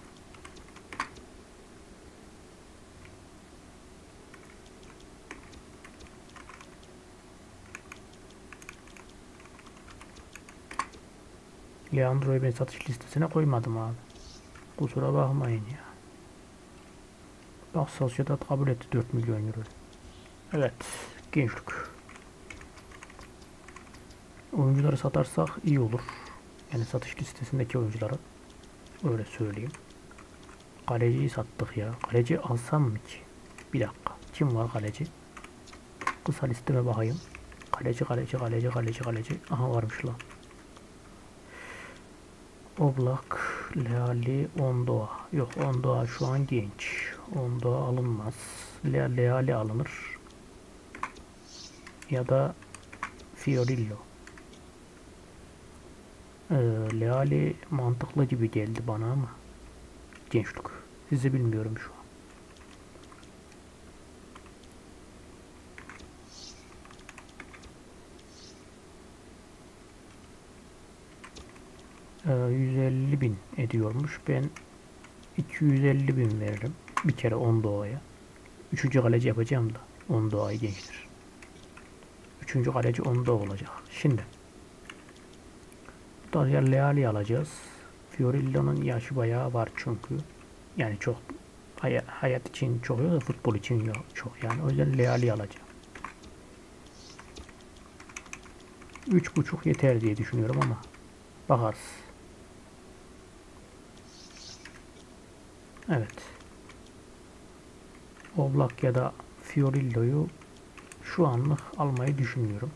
Leandro'yu ben satış listesine koymadım abi. Kusura bakmayın ya. Bak Sociedad kabul etti 4 milyon euro. Evet, gençlik. Oyuncuları satarsak iyi olur. Yani satış listesindeki oyuncuları. Öyle söyleyeyim. Kaleciyi sattık ya. Kaleci alsam mı ki? Bir dakika. Kim var kaleci? Kısa listeme bakayım. Kaleci, kaleci, kaleci, kaleci, kaleci. Aha varmış lan. Oblak, Leali, Ondoa. Yok Ondoa şu an genç. Ondoa alınmaz. Le Leali alınır. Ya da Fiorillo. Ee, Leali mantıklı gibi geldi bana ama gençlik. Sizi bilmiyorum şu an. Ee, 150 bin ediyormuş. Ben 250 bin veririm. Bir kere 10 doğaya. Üçüncü kaleci yapacağım da 10 doğayı gençtir. Üçüncü kaleci 10 doğa olacak. Şimdi Daria Leali alacağız. Fiorillo'nun yaşı bayağı var çünkü. Yani çok hay- hayat için çok yok da futbol için yok çok yani. O yüzden Leali alacağım. Üç buçuk yeter diye düşünüyorum ama bakarız. Evet. Oblak ya da Fiorillo'yu şu anlık almayı düşünüyorum.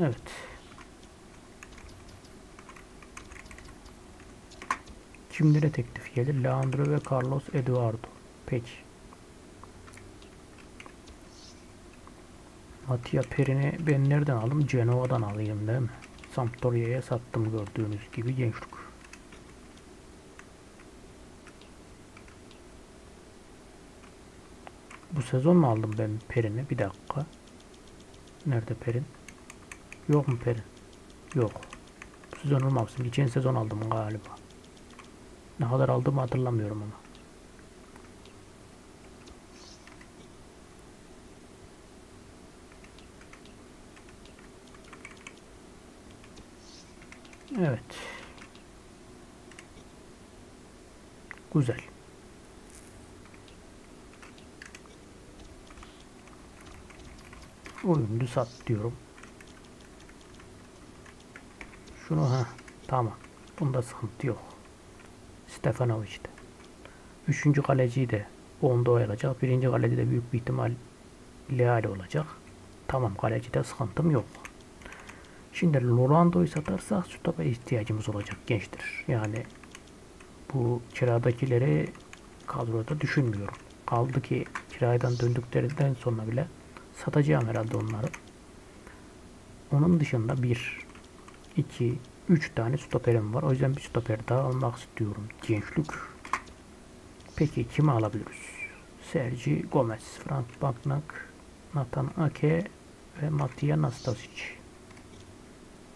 Evet. Kimlere teklif gelir? Leandro ve Carlos Eduardo. Peki. Mattia Perin'i ben nereden aldım? Genoa'dan alayım değil mi? Sampdoria'ya sattım gördüğünüz gibi gençlik. Bu sezon mu aldım ben Perin'i? Bir dakika. Nerede Perin? Yok mu Perin? Yok. Bu sezon olmamışsın. Geçen sezon aldım galiba. Ne kadar aldığımı hatırlamıyorum ama. Evet. Güzel. Oyuncu sat diyorum. Şunu ha tamam. Bunda sıkıntı yok. Stefanovic'de. Üçüncü kaleci de onda olacak. Birinci kaleci de büyük bir ihtimal Leal olacak. Tamam kalecide sıkıntım yok. Şimdi Lorando'yu satarsak stopa ihtiyacımız olacak gençtir. Yani bu kiradakileri kadroda düşünmüyorum. Kaldı ki kiradan döndüklerinden sonra bile satacağım herhalde onları. Onun dışında bir, iki, üç tane stoperim var. O yüzden bir stoper daha almak istiyorum. Gençlik. Peki kimi alabiliriz? Sergi Gomez, Frank Baknak, Nathan Ake ve Matija Nastasic.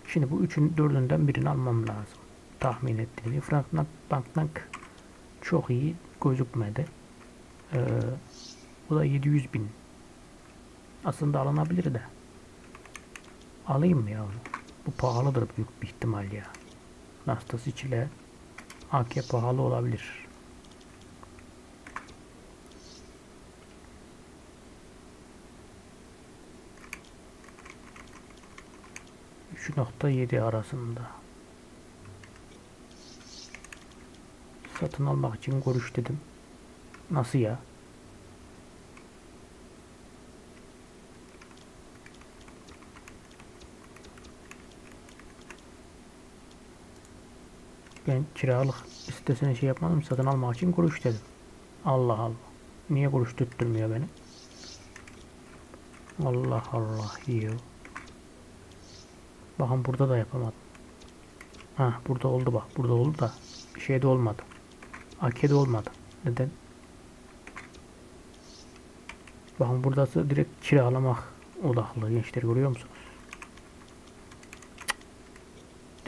Şimdi bu üçün dördünden birini almam lazım. Tahmin ettiğim Frank Baknak çok iyi gözükmedi. Ee, bu da 700 bin. Aslında alınabilir de. Alayım mı ya? Bu pahalıdır büyük bir ihtimal ya. Nastasic ile AK pahalı olabilir. 3.7 arasında. Satın almak için görüş dedim. Nasıl ya? Ben kiralık sitesine şey yapmadım. Satın almak için kuruş dedim. Allah Allah. Niye kuruş tutturmuyor beni? Allah Allah yiyor. Bakın burada da yapamadım. Ha burada oldu bak. Burada oldu da bir şey de olmadı. AK'de olmadı. Neden? Bakın buradası direkt kiralamak odaklı gençler görüyor musunuz?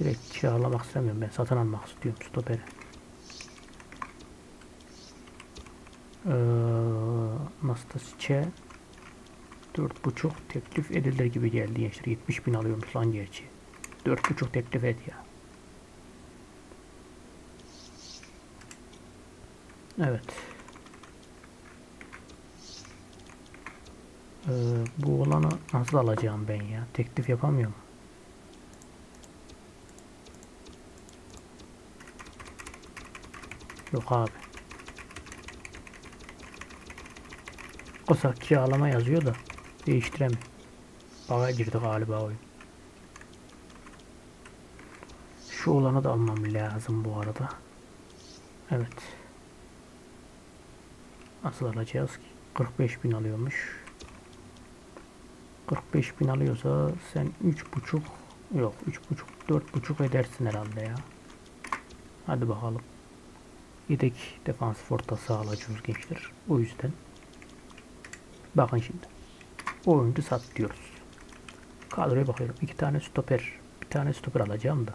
Direkt kiralamak istemiyorum ben satın almak istiyorum stoperi. Ee, Dört buçuk teklif edilir gibi geldi gençler. 70 bin alıyormuş lan gerçi. Dört buçuk teklif et ya. Evet. Ee, bu olanı nasıl alacağım ben ya? Teklif yapamıyorum. Yok abi. O kiralama yazıyor da. Değiştiremem. Baga girdi galiba oyun. Şu olanı da almam lazım bu arada. Evet. Nasıl alacağız ki? 45 bin alıyormuş. 45 bin alıyorsa sen 3.5 yok 3.5 4.5 edersin herhalde ya. Hadi bakalım. Yedek defans orta alacağız gençler. O yüzden bakın şimdi oyuncu sat diyoruz. Kadroya bakıyorum. İki tane stoper. Bir tane stoper alacağım da.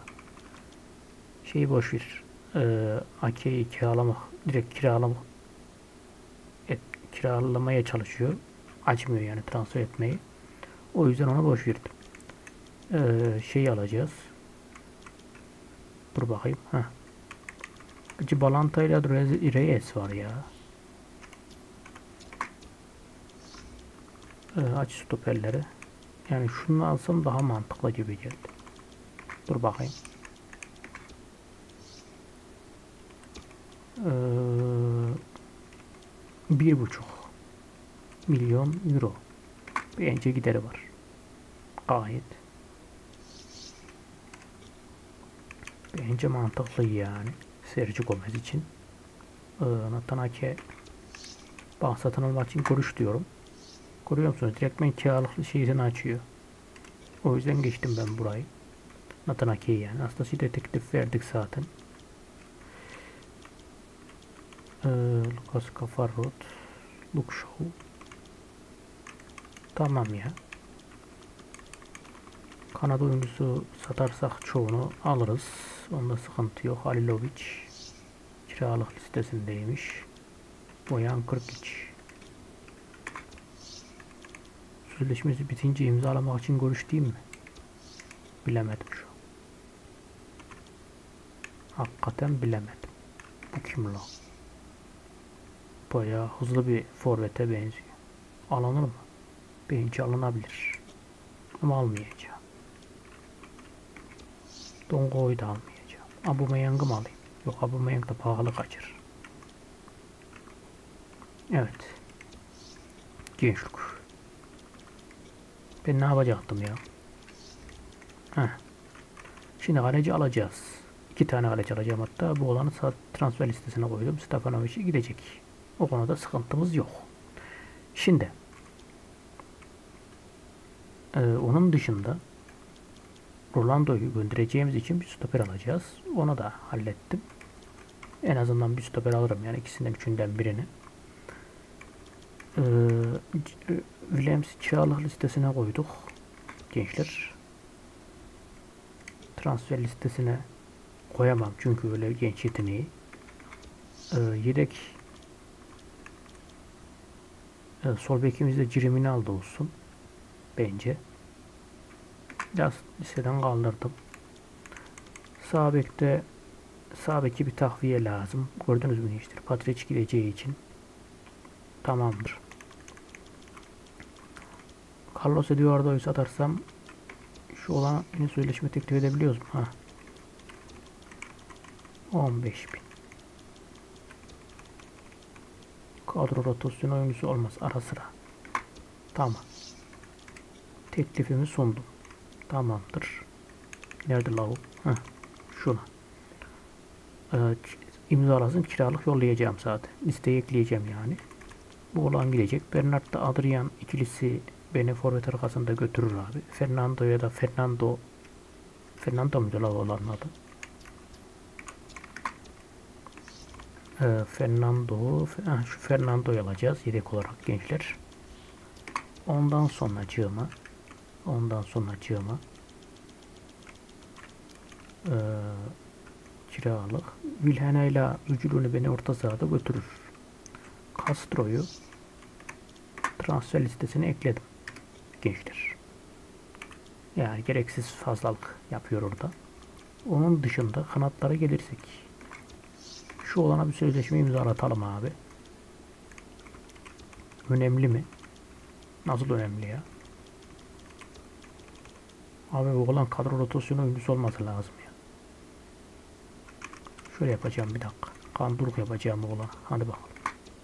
Şeyi boş ver. Ee, AK'yi kiralamak. Direkt kiralamak. Et, kiralamaya çalışıyor. Açmıyor yani transfer etmeyi. O yüzden ona boş verdim. Ee, şeyi alacağız. Dur bakayım. Heh. Gıcı Balanta ile Reyes var ya. e, aç stoperleri. Yani şunu alsam daha mantıklı gibi geldi. Dur bakayım. Ee, bir buçuk milyon euro. Bence gideri var. Gayet. Bence mantıklı yani. Sergio Gomez için. Ee, Nathan Ake satın almak için görüş diyorum. Görüyor musunuz? Direktmen kiralıklı şeyini açıyor. O yüzden geçtim ben burayı. Natanaki'yi yani. Aslında detektif verdik zaten. Ee, Lucas Kafarot. Luke Show. Tamam ya. Kanada oyuncusu satarsak çoğunu alırız. Onda sıkıntı yok. Halilovic kiralık listesindeymiş. Boyan 43. Sözleşmesi bitince imzalamak için görüşteyim mi? Bilemedim şu. Hakikaten bilemedim. Bu kim la? Bayağı hızlı bir forvete benziyor. Alınır mı? Bence alınabilir. Ama almayacağım. Dongo'yu da almayacağım. Aubameyang'ı mı alayım? Yok Aubameyang da pahalı kaçır. Evet. Gençlik. Ben ne yapacaktım ya? Heh. Şimdi kaleci alacağız. İki tane kaleci alacağım hatta. Bu olanı transfer listesine koydum. Stefanovic'e gidecek. O konuda sıkıntımız yok. Şimdi ee, onun dışında Rolando'yu göndereceğimiz için bir stoper alacağız. Onu da hallettim. En azından bir stoper alırım. Yani ikisinden üçünden birini. Ee, Williams kiralık listesine koyduk. Gençler. Transfer listesine koyamam çünkü öyle genç yeteneği. Ee, yedek e, sol bekimizde Cirimini aldı olsun. Bence. Biraz listeden kaldırdım. Sağ bekte bir takviye lazım. Gördünüz mü gençler? Patrick gideceği için. Tamamdır. Carlos Eduardo'yu satarsam şu olan yine sözleşme teklif edebiliyoruz mu? Ha. 15 bin. Kadro rotasyon oyuncusu olmaz ara sıra. Tamam. Teklifimi sundum. Tamamdır. Nerede la o? Heh, şuna. Ç- imzalasın kiralık yollayacağım zaten. Listeye ekleyeceğim yani. Bu olan gidecek. Bernard da Adrian ikilisi beni forvet arkasında götürür abi. Fernando ya da Fernando Fernando muydu la olan adı? Ee, Fernando ha, şu Fernando'yu alacağız yedek olarak gençler. Ondan sonra cığıma ondan sonra cığıma ee, kiralık Wilhelm ile Ücülünü beni orta sahada götürür. Castro'yu transfer listesine ekledim gençler. Yani gereksiz fazlalık yapıyor orada. Onun dışında kanatlara gelirsek şu olana bir sözleşme imzalatalım abi. Önemli mi? Nasıl önemli ya? Abi bu olan kadro rotasyonu oyuncusu olması lazım ya. Şöyle yapacağım bir dakika. Kanduruk yapacağım bu olan. Hadi bakalım.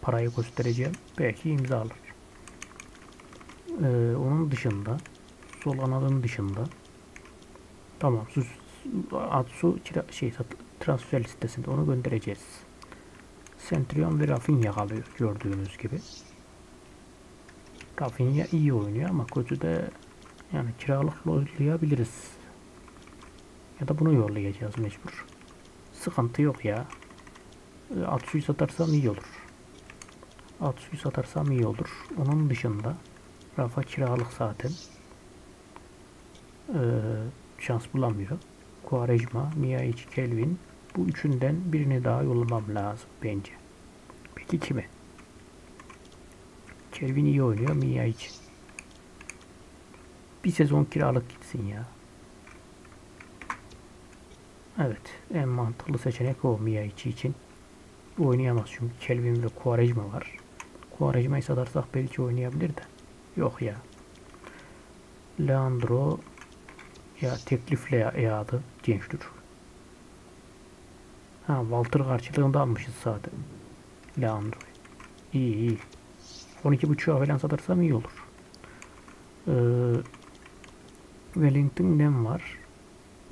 Parayı göstereceğim. Belki imza alır. Ee, onun dışında sol kanadın dışında tamam su, Atsu kira, şey transfer listesinde onu göndereceğiz. Centurion ve Rafinha kalıyor gördüğünüz gibi. Rafinha iyi oynuyor ama kötü de yani kiralık yollayabiliriz. Ya da bunu yollayacağız mecbur. Sıkıntı yok ya. Ee, Atsu'yu satarsam iyi olur. Atsu'yu satarsam iyi olur. Onun dışında Rafa kiralık zaten. Ee, şans bulamıyor. Quaresma, Miyaichi, Kelvin. Bu üçünden birini daha yollamam lazım bence. Peki kimi? Kelvin iyi oynuyor. Miyaichi. Bir sezon kiralık gitsin ya. Evet. En mantıklı seçenek o Miyaichi için. Oynayamaz çünkü Kelvin ve Quaresma var. Quaresma'yı satarsak belki oynayabilir de. Yok ya. Leandro ya teklifle ya yağdı gençlik. Ha Walter karşılığında almışız zaten. Leandro. İyi iyi. 12.5'a falan satarsam iyi olur. Ee, Wellington nem var.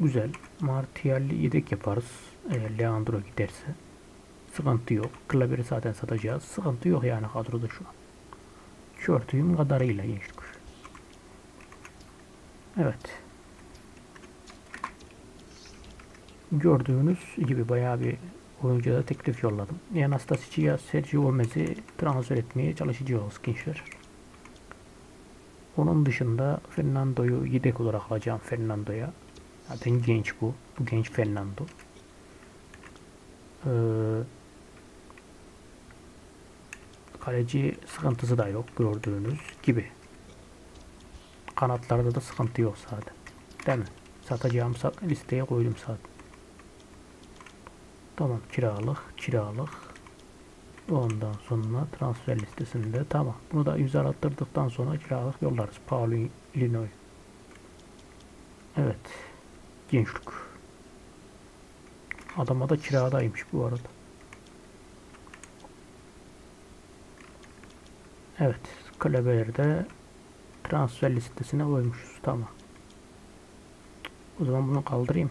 Güzel. Martial'i yedek yaparız. Eğer Leandro giderse. Sıkıntı yok. Klaber'i zaten satacağız. Sıkıntı yok yani kadroda şu an. Gördüğüm kadarıyla gençlik. Evet. Gördüğünüz gibi bayağı bir oyuncuya teklif yolladım. Anastasic'e Sergio Gomez'i transfer etmeye çalışacağız gençler. Onun dışında Fernando'yu yedek olarak alacağım Fernando'ya. Zaten genç bu. Bu genç Fernando. Ee, kaleci sıkıntısı da yok gördüğünüz gibi. Kanatlarda da sıkıntı yok zaten. Değil mi? Satacağım sa- listeye koydum zaten. Tamam kiralık, kiralık. Ondan sonra transfer listesinde tamam. Bunu da imzalattırdıktan sonra kiralık yollarız. Pauli, Illinois. Evet. Gençlik. Adama da kiradaymış bu arada. Evet. Kalebeleri de transfer listesine koymuşuz. Tamam. O zaman bunu kaldırayım.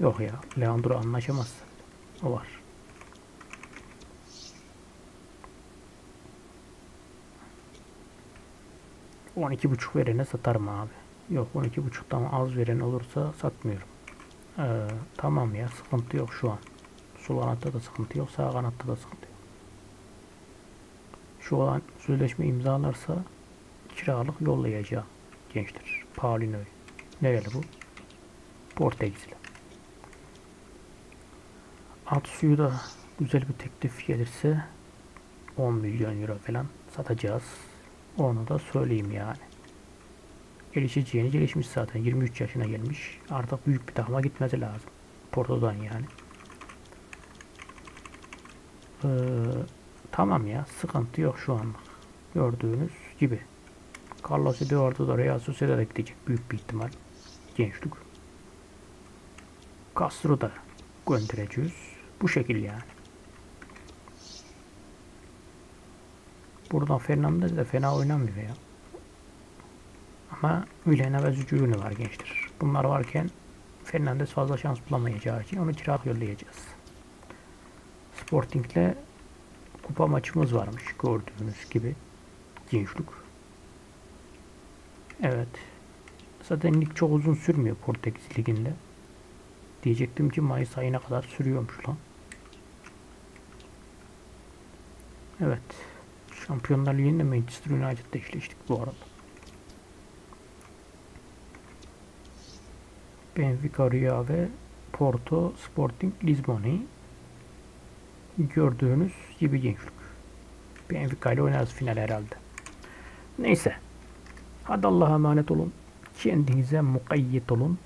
Yok ya. Leandro anlaşamaz. O var. On iki buçuk verene satarım abi. Yok on iki buçuktan az veren olursa satmıyorum. Ee, tamam ya sıkıntı yok şu an. Sol kanatta da sıkıntı yok. Sağ kanatta da sıkıntı yok. Şu an sözleşme imzalarsa kiralık yollayacağım gençler. Paulino'yu. Nereli bu? Portekizli. Atsu'yu da güzel bir teklif gelirse 10 milyon euro falan satacağız. Onu da söyleyeyim yani. Gelişeceğini gelişmiş zaten. 23 yaşına gelmiş. Artık büyük bir takıma gitmesi lazım. Porto'dan yani. Ee, tamam ya. Sıkıntı yok şu anlık. Gördüğünüz gibi. Carlos Eduardo da Real Sociedad'a gidecek büyük bir ihtimal. Gençlik. Castro da göndereceğiz. Bu şekil yani. Buradan Fernandez de fena oynamıyor ya. Ama Vilena ve Zücüğünü var gençler. Bunlar varken Fernandez fazla şans bulamayacağı için onu kiralık yollayacağız. Sporting'le kupa maçımız varmış gördüğünüz gibi. Gençlik. Evet. Zaten lig çok uzun sürmüyor Portekiz liginde. Diyecektim ki Mayıs ayına kadar sürüyormuş lan. Evet. Şampiyonlar Ligi'nde Manchester United'da eşleştik bu arada. Benfica Rio ve Porto Sporting Lisbon'u gördüğünüz gibi gençlik. Benfica ile oynarız final herhalde. Neyse. Hadi Allah'a emanet olun. Kendinize mukayyet olun.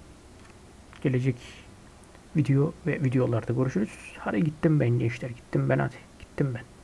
Gelecek video ve videolarda görüşürüz. Hadi gittim ben gençler. Gittim ben hadi. Gittim ben.